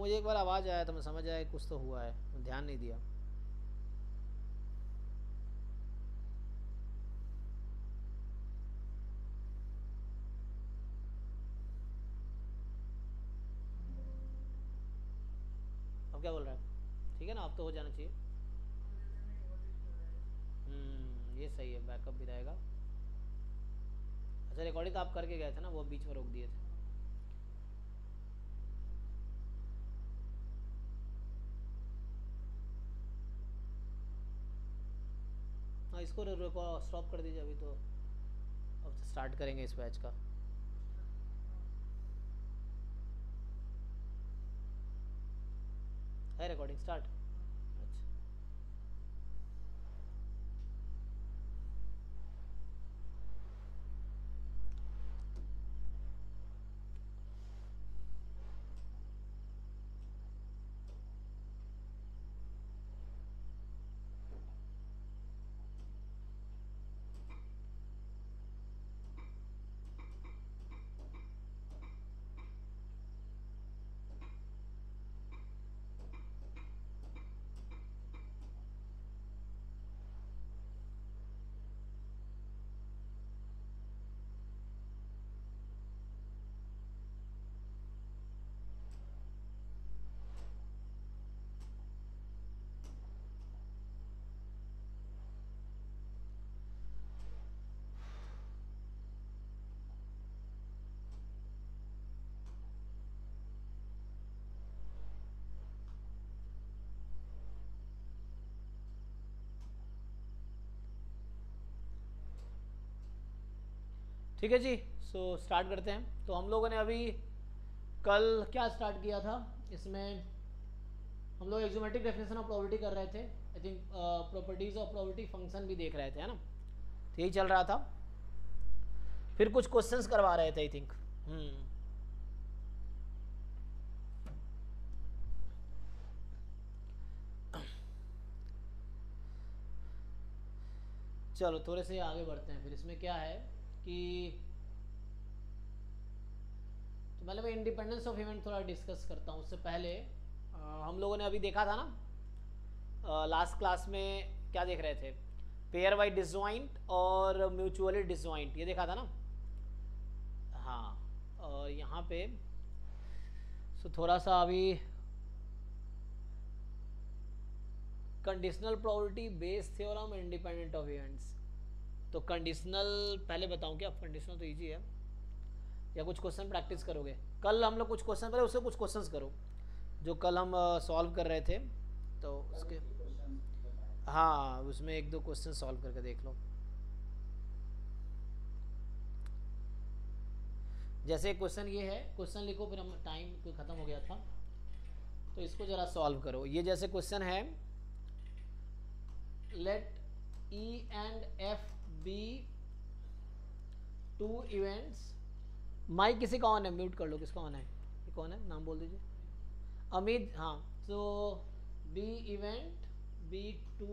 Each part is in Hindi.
मुझे एक बार आवाज़ आया तो मैं समझ आया कुछ तो हुआ है। ध्यान नहीं दिया। अब क्या बोल रहा है? ठीक है ना? अब तो हो जाना चाहिए। हम्म ये सही है। बैकअप भी रहेगा। अच्छा रिकॉर्डिंग तो आप करके गए थे ना? वो बीच में रोक दिए थे। हाँ रुको स्टॉप कर दीजिए अभी तो। अब स्टार्ट करेंगे इस बैच का। है रिकॉर्डिंग स्टार्ट अच्छा ठीक है जी? सो so, स्टार्ट करते हैं। तो हम लोगों ने अभी कल क्या स्टार्ट किया था? इसमें हम लोग एक्जोमेट्रिक डेफिनेशन ऑफ़ प्रॉपर्टी कर रहे थे। I think properties of property function भी देख रहे थे है ना? तो यही चल रहा था। फिर कुछ क्वेश्चंस करवा रहे थे आई थिंक हम्म। चलो थोड़े से आगे बढ़ते हैं। फिर इसमें क्या है? कि तो पहले मैं इंडिपेंडेंस ऑफ़ इवेंट थोड़ा डिस्कस करता हूँ उससे पहले। आ, हम लोगों ने अभी देखा था ना? लास्ट क्लास में क्या देख रहे थे? पेयर वाइज डिजॉइंट और म्यूचुअली डिजॉइंट ये देखा था ना? हाँ और यहाँ पे सो थोड़ा सा अभी conditional property based theorem independent of events तो कंडीशनल पहले बताऊँ क्या? कंडीशनल तो इजी है। या कुछ क्वेश्चन प्रैक्टिस करोगे? कल हम लोग कुछ क्वेश्चन पहले उससे कुछ क्वेश्चंस करो। जो कल हम सॉल्व कर रहे थे तो उसके हाँ उसमें एक दो क्वेश्चन सॉल्व करके देख लो। जैसे क्वेश्चन ये है क्वेश्चन लिखो, फिर हम टाइम कोई ख़त्म हो गया था। तो इसको ज़रा सॉल्व करो। ये जैसे क्वेश्चन है let E and F be two events mike किसी का ऑन है म्यूट कर लो किसका ऑन है? ये कौन है नाम बोल दीजिए। अमित हाँ so B event be two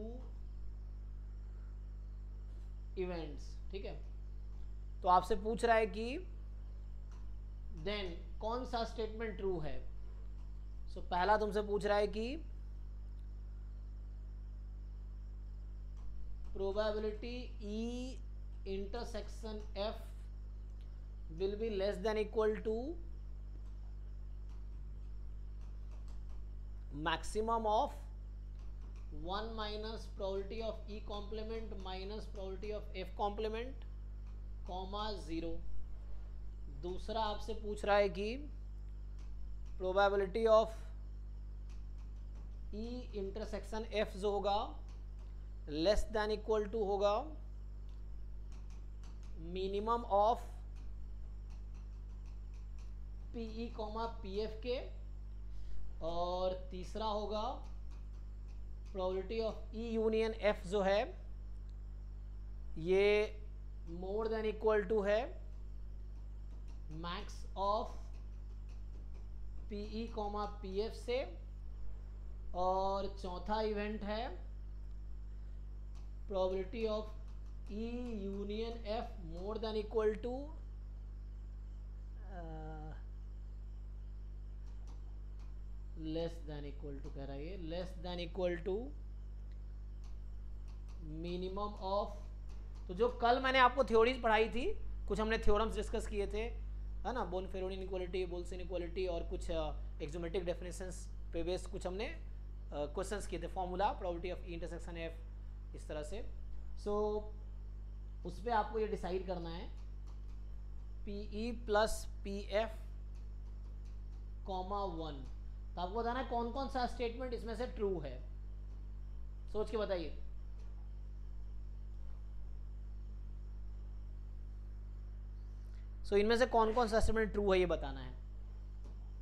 events ठीक है? तो आपसे पूछ रहा है कि देन कौन सा स्टेटमेंट ट्रू है? सो so, पहला तुमसे पूछ रहा है कि probability E intersection F will be less than equal to maximum of one minus probability of E complement minus probability of F complement comma zero दूसरा आपसे पूछ रहा है कि probability of E intersection F जो होगा लेस देन इक्वल टू होगा minimum of P E comma P F के और तीसरा होगा probability of E union F जो है, ये मोर देन इक्वल टू है max of P E comma P F से और चौथा इवेंट है probability of E union F more than equal to uh, less than equal to कह रहा है ये less than equal to minimum of तो जो कल मैंने आपको थ्योरीज पढ़ाई थी कुछ हमने थ्योरम्स डिस्कस किए थे है ना Bonferroni inequality Boole's equality और कुछ एक्जोमेटिक डेफिनेशंस पे बेस्ड कुछ हमने क्वेश्चंस uh, किए थे formula probability of intersection F इस तरह से। सो so, उस पर आपको ये डिसाइड करना है। P E plus P F comma one तो आपको बताना है कौन कौन सा स्टेटमेंट इसमें से ट्रू है। सोच के बताइए। सो so, इनमें से कौन कौन सा स्टेटमेंट ट्रू है ये बताना है।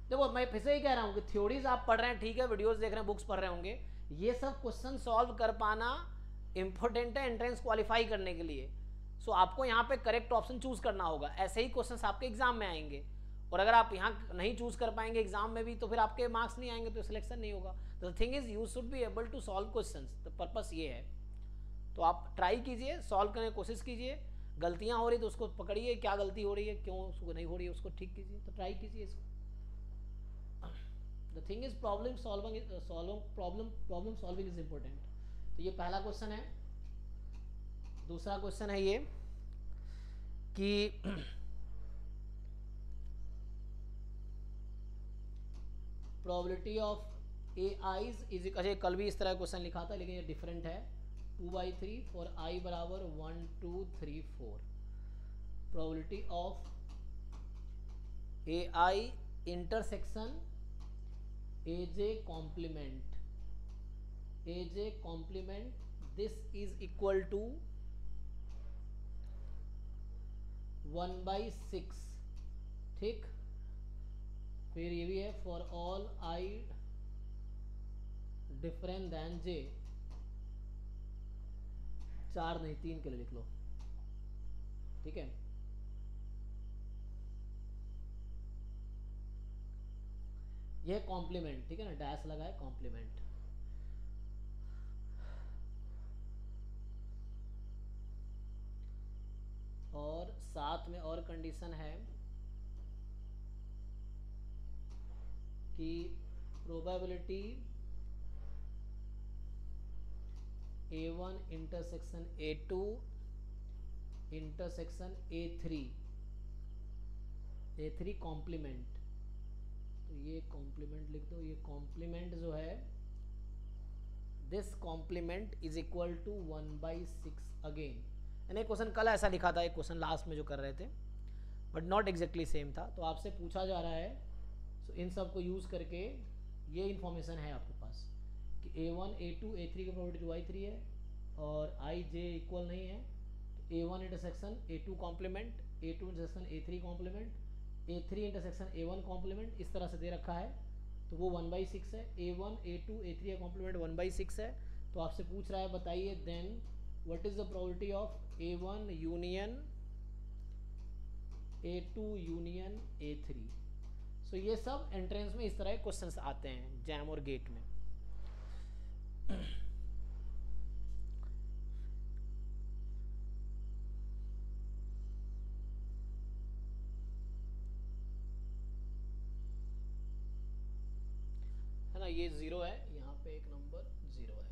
देखो मैं फिर से ही कह रहा हूँ कि थ्योरीज आप पढ़ रहे हैं ठीक है वीडियोस देख रहे हैं बुक्स पढ़ रहे होंगे। ये सब क्वेश्चन सॉल्व कर पाना इंपॉर्टेंट है एंट्रेंस क्वालिफाई करने के लिए। सो so, आपको यहाँ पे करेक्ट ऑप्शन चूज़ करना होगा। ऐसे ही क्वेश्चन आपके एग्ज़ाम में आएँगे। और अगर आप यहाँ नहीं चूज़ कर पाएँगे एग्ज़ाम में भी तो फिर आपके मार्क्स नहीं आएँगे तो सिलेक्शन नहीं होगा। The thing is you should be able to solve question तो पर्पस ये है। तो आप ट्राई कीजिए सॉल्व करने की कोशिश कीजिए। गलतियाँ हो रही तो उसको पकड़िए। क्या गलती हो रही है क्यों उसको नहीं हो रही है उसको ठीक कीजिए। तो ट्राई कीजिए इसको। The thing is problem solving solving problem problem solving is important तो ये पहला क्वेश्चन है। दूसरा क्वेश्चन है ये कि probability of A i's is अच्छा कल भी इस तरह क्वेश्चन लिखा था, लेकिन ये डिफरेंट है। Two by three for I बराबर one two three four probability of A I intersection A J complement J complement this is equal to one by six ठीक? फिर ये भी है for all I different than J चार नहीं, तीन के लिए लिख लो। ठीक है? यह कॉम्प्लीमेंट ठीक है ना? डैश लगा है कॉम्प्लीमेंट और साथ में और कंडीशन है कि probability A one intersection A two intersection A three A three complement तो ये कॉम्प्लीमेंट लिख दो, ये कॉम्प्लीमेंट जो है this complement is equal to one by six again यानी क्वेश्चन कल ऐसा लिखा था, एक क्वेश्चन लास्ट में जो कर रहे थे बट नॉट एग्जैक्टली सेम था। तो आपसे पूछा जा रहा है सो इन सबको यूज़ करके ये इन्फॉर्मेशन है आपके पास कि A one A two A three की प्रोबेबिलिटी टू आई थ्री है और आई जे इक्वल नहीं है। तो A one intersection A two complement A two intersection A three complement A three intersection A one complement इस तरह से दे रखा है। तो वो वन बाई सिक्स है। A one A two A three का कॉम्प्लीमेंट वन बाई सिक्स है। तो आपसे पूछ रहा है, बताइए then what is the probability of A one union A two union A three so ये सब एंट्रेंस में इस तरह के क्वेश्चंस आते हैं जैम और गेट में. है ना, ये ज़ीरो है यहाँ पे एक नंबर ज़ीरो है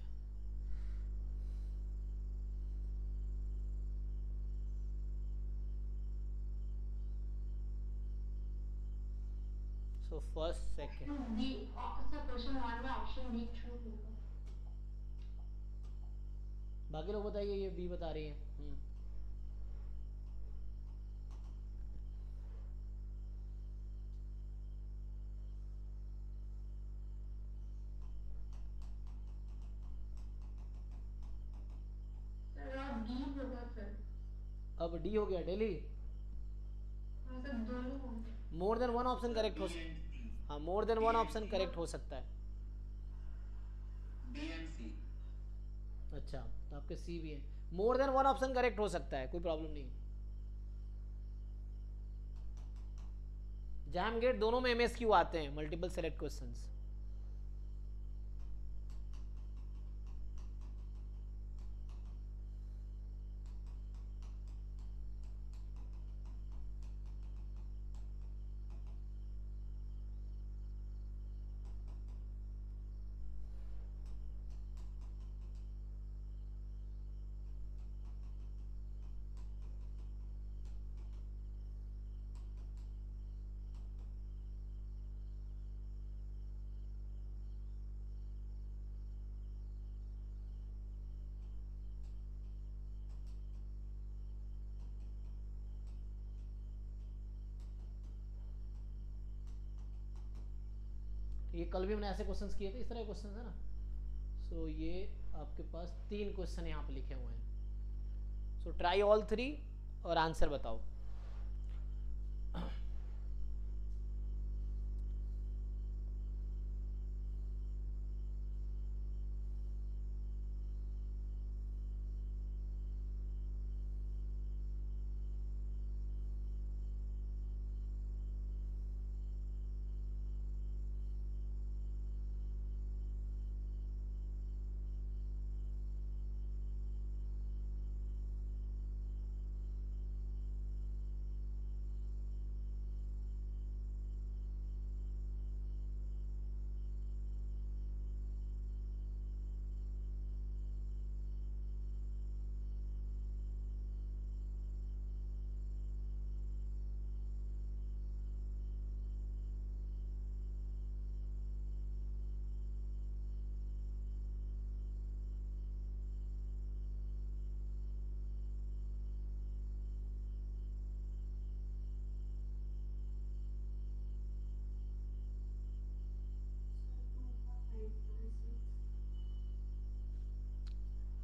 so first second. D, sir, question one option D true होगा। बाकी लोग बताइए ये बी बता रही है। हम्म। अब D होगा सर अब डी हो गया डेली? हाँ सर दोनों होंगे more than one option correct हो। हाँ more than one option correct हो सकता है। अच्छा तो आपके सी भी है। More than one option correct हो सकता है कोई प्रॉब्लम नहीं। जैम गेट दोनों में एमएसक्यू आते हैं मल्टीपल सेलेक्ट क्वेश्चंस ये कल भी मैंने ऐसे क्वेश्चन किए थे इस तरह के क्वेश्चन है ना। सो so, ये आपके पास तीन क्वेश्चन यहाँ पे लिखे हुए हैं। सो ट्राई ऑल थ्री और आंसर बताओ।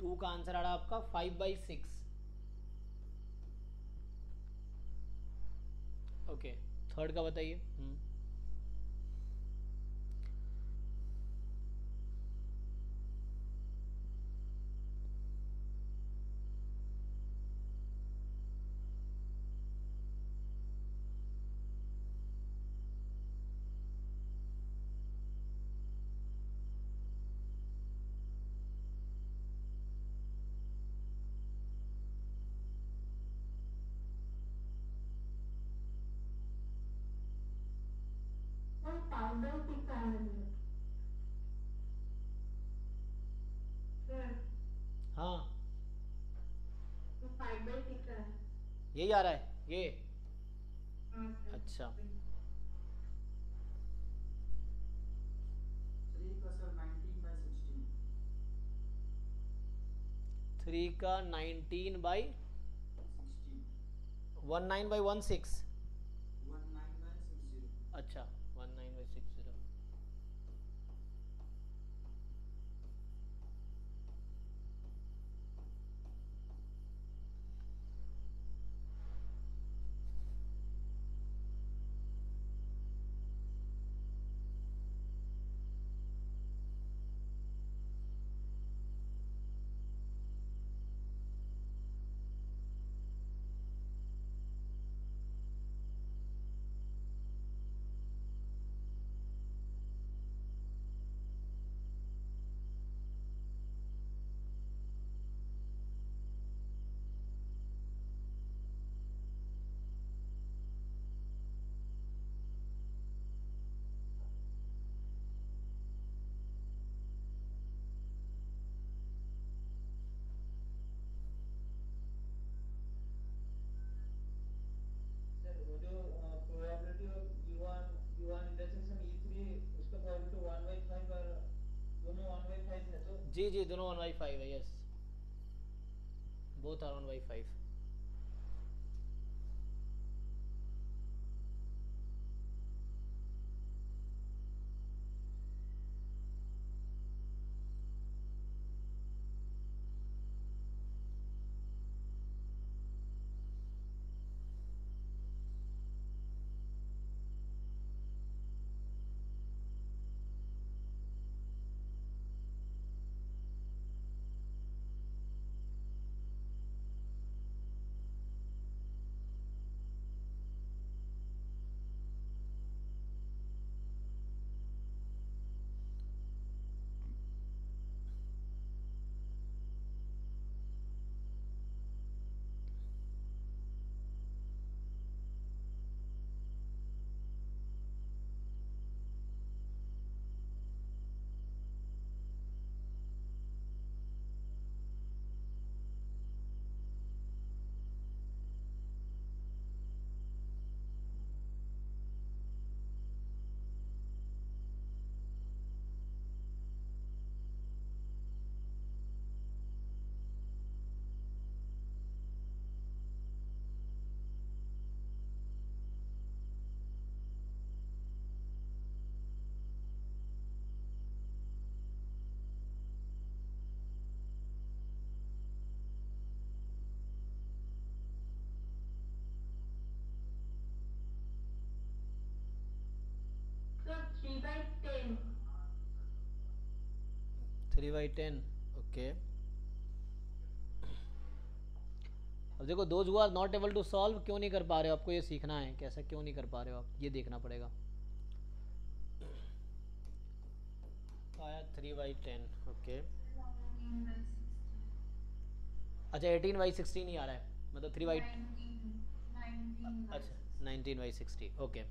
टू का आंसर आ रहा है आपका five by six okay third का बताइए हम्म और पाउडर टिक्का है सर हाँ वो फाइबर टिक्का है यही आ रहा है ये। हाँ अच्छा। थ्री का sir nineteen by sixteen. Three का nineteen by sixteen. One nine by one six. One nine nine six अच्छा। G G, they know on Y5, yes. Both are on Wi-Fi. Three by ten. Okay अब देखो दोज हुआ नॉट एबल टू सॉल्व क्यों नहीं कर पा रहे हो? आपको ये सीखना है कैसा क्यों नहीं कर पा रहे हो आप? ये देखना पड़ेगा। आया थ्री बाई टेन ओके अच्छा एटीन बाई सिक्सटीन ही आ रहा है। मतलब थ्री बाई अच्छा nineteen by sixty okay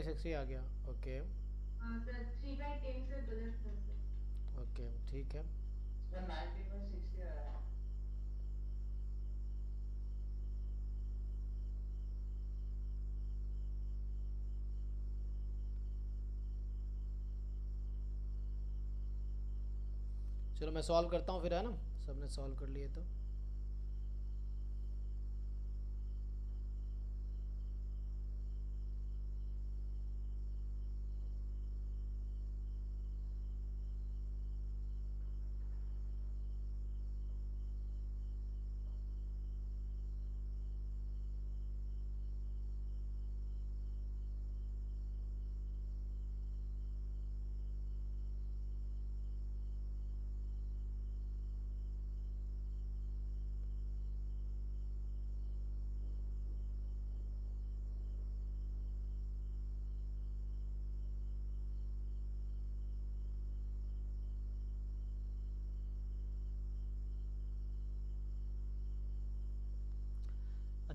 nineteen by sixty आ गया। ओके हाँ सर ओके ठीक है। सर 19 by 60 आया है चलो मैं सॉल्व करता हूँ फिर है ना? सबने सॉल्व कर लिए तो।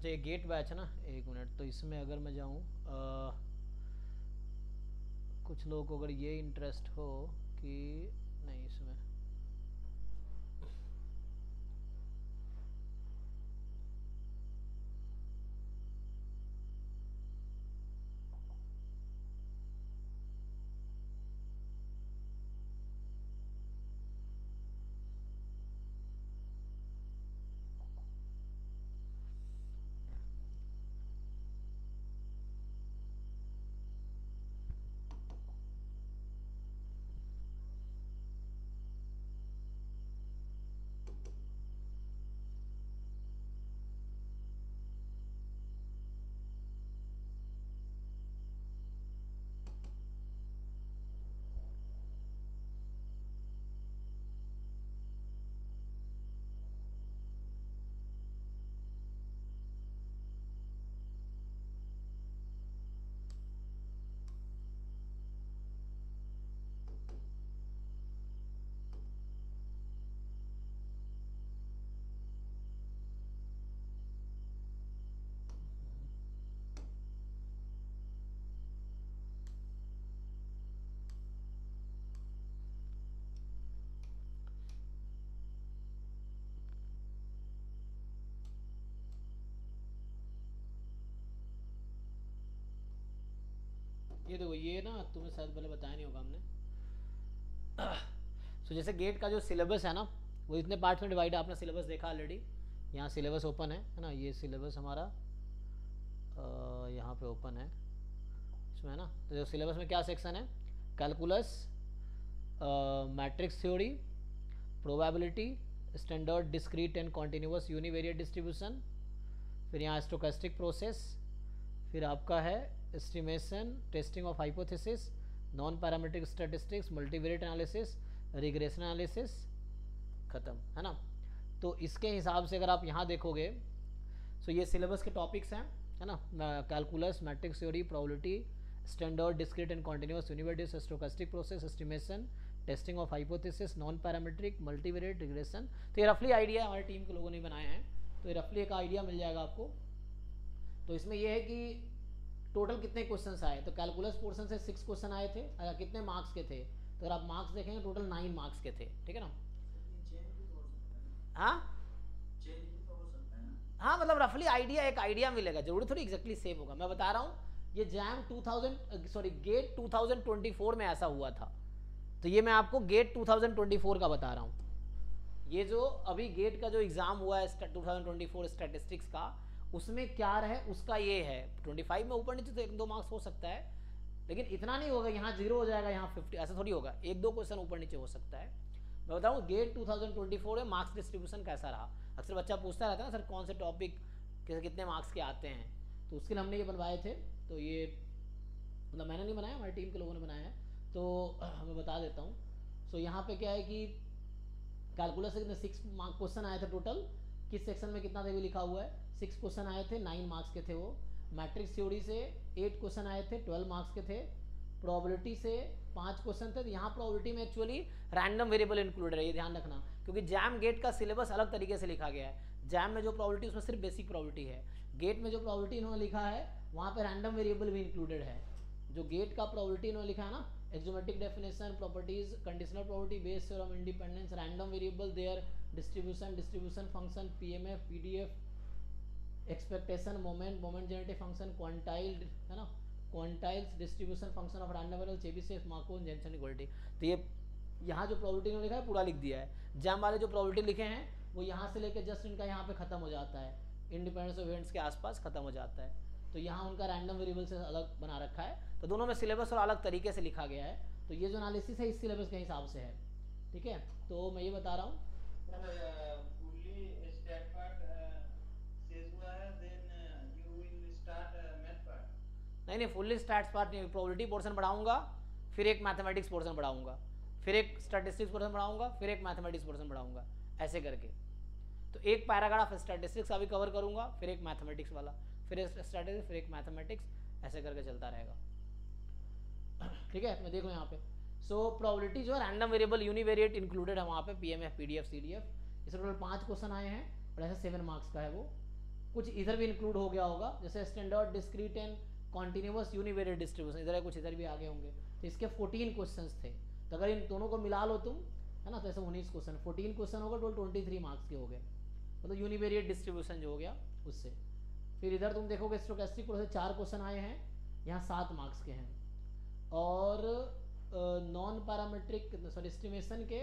अच्छा ये गेट बैच है ना? एक मिनट तो इसमें अगर मैं जाऊँ कुछ लोगों को अगर ये इंटरेस्ट हो कि नहीं इसमें। ये देखो, ये ना तुम्हें शायद पहले बताया नहीं होगा हमने। सो जैसे गेट का जो सिलेबस है ना, वो इतने पार्ट्स में डिवाइड है, आपने सिलेबस देखा ऑलरेडी यहाँ सिलेबस ओपन है है ना? ये सिलेबस हमारा यहाँ पे ओपन है। इसमें है ना? तो जो सिलेबस में क्या सेक्शन है? Calculus matrix theory probability standard discrete and continuous univariate distribution फिर यहाँ स्टोकेस्टिक प्रोसेस फिर आपका है estimation testing of hypothesis non parametric statistics multivariate analysis regression analysis ख़त्म, है ना? तो इसके हिसाब से अगर आप यहाँ देखोगे सो ये सिलेबस के टॉपिक्स हैं, है ना? Calculus matrix theory probability standard discrete and continuous university stochastic process estimation testing of hypothesis non parametric multivariate regression तो ये रफली आइडिया हमारी टीम के लोगों ने बनाए हैं। तो ये रफली एक आइडिया मिल जाएगा आपको। तो इसमें यह है कि टोटल कितने क्वेश्चंस आए? तो कैलकुलस पोर्शन से सिक्स क्वेश्चन आए थे। अगर कितने मार्क्स के थे? तो अगर आप मार्क्स देखेंगे टोटल नाइन मार्क्स के थे। ठीक है ना? हो? हाँ मतलब रफली आइडिया एक आइडिया मिलेगा। ज़रूरी थोड़ी एग्जैक्टली सेम होगा। मैं बता रहा हूँ, ये जैम 2000 सॉरी गेट 2024 में ऐसा हुआ था। तो ये मैं आपको गेट 2024 का बता रहा हूँ। ये जो अभी गेट का जो एग्ज़ाम हुआ है 2024 स्टैटिस्टिक्स का उसमें क्या रहे, उसका ये है। 25 में ऊपर नीचे तो एक दो मार्क्स हो सकता है, लेकिन इतना नहीं होगा, यहाँ ज़ीरो हो जाएगा, यहाँ फिफ्टी ऐसा थोड़ी होगा। एक दो क्वेश्चन ऊपर नीचे हो सकता है। मैं बताऊँ गेट 2024 में मार्क्स डिस्ट्रीब्यूशन कैसा रहा? अक्सर बच्चा पूछता रहता है ना, सर, कौन से टॉपिक कितने मार्क्स के आते हैं? तो उसके लिए हमने ये बनवाए थे। तो ये मतलब मैंने नहीं बनाया, हमारी टीम के लोगों ने बनाया है। तो मैं बता देता हूँ। सो यहाँ पे क्या है कि कैलकुलस सिक्स मार्क क्वेश्चन आए थे टोटल किस सेक्शन में कितना देवी लिखा हुआ है? सिक्स क्वेश्चन आए थे नाइन मार्क्स के थे वो। मैट्रिक्स थ्योरी से एट क्वेश्चन आए थे ट्वेल्व मार्क्स के थे। प्रोबेबिलिटी से पाँच क्वेश्चन थे तो यहाँ प्रोबेबिलिटी में एक्चुअली रैंडम वेरिएबल इंक्लूडेड है, ये ध्यान रखना। क्योंकि जैम गेट का सिलेबस अलग तरीके से लिखा गया है। जैम में जो प्रोबेबिलिटी उसमें सिर्फ़ बेसिक प्रोबेबिलिटी है। गेट में जो प्रोबेबिलिटी इन्होंने लिखा है, वहाँ पे रैंडम वेरिएबल भी इंक्लूडेड है। जो गेट का प्रोबेबिलिटी इन्होंने लिखा है ना axiomatic definition properties conditional probability base theorem independence random variable their distribution distribution function PMF PDF expectation moment moment genetic function quantile है ना quantiles distribution function of random variable Chebyshev Markov Jensen equality तो ये, यहाँ जो प्रोबेबिलिटी इन्होंने लिखा है, पूरा लिख दिया है। जैम वाले जो प्रोबेबिलिटी लिखे हैं, वो यहाँ से लेकर जस्ट इनका यहाँ पे खत्म हो जाता है। इंडिपेंडेंस ऑफ़ इवेंट्स के आसपास खत्म हो जाता है। तो यहाँ उनका रैंडम वेरिएबल से अलग बना रखा है। तो दोनों में सिलेबस और अलग तरीके से लिखा गया है। तो ये जो एनालिसिस है इस सिलेबस के हिसाब से है। ठीक है? तो मैं ये बता रहा हूँ। Uh, uh, uh, नहीं नहीं फुल्ली स्टैट्स पार्ट नहीं प्रोबेबिलिटी पोर्शन बढ़ाऊँगा फिर एक मैथमेटिक्स पोर्शन बढ़ाऊँगा फिर एक स्टैटिस्टिक्स पोर्शन बढ़ाऊँगा फिर एक मैथमेटिक्स पोर्शन बढ़ाऊँगा ऐसे करके। तो एक पैराग्राफ स्टैटिस्टिक्स अभी कवर करूँगा फिर एक मैथमेटिक्स वाला। फिर स्टैटिस्टिक्स फिर एक मैथमेटिक्स ऐसे करके चलता रहेगा। ठीक है मैं देखो यहाँ पे। सो so, प्रोबेबिलिटी जो है रैंडम वेरिएबल यूनिवेरिएट इंक्लूडेड है वहाँ पे P M F P D F C D F इसमें टोटल पाँच क्वेश्चन आए हैं और ऐसे सेवन मार्क्स का है वो। कुछ इधर भी इंक्लूड हो गया होगा जैसे standard discrete and continuous univariate distribution इधर है कुछ इधर भी आगे होंगे। तो इसके फोर्टीन क्वेश्चन थे। तो अगर इन दोनों को मिला लो तुम है ना तो ऐसे उन्नीस क्वेश्चन फोर्टीन क्वेश्चन होगा टोटल ट्वेंटी थ्री मार्क्स के हो गए। मतलब यूनिवेरिएट डिस्ट्रीब्यूशन जो हो गया उससे। फिर इधर तुम देखोगे स्टोकेस्टिक प्रोसेस चार क्वेश्चन आए हैं, यहाँ सात मार्क्स के हैं। और नॉन पैरामेट्रिक सॉरी एस्टिमेशन के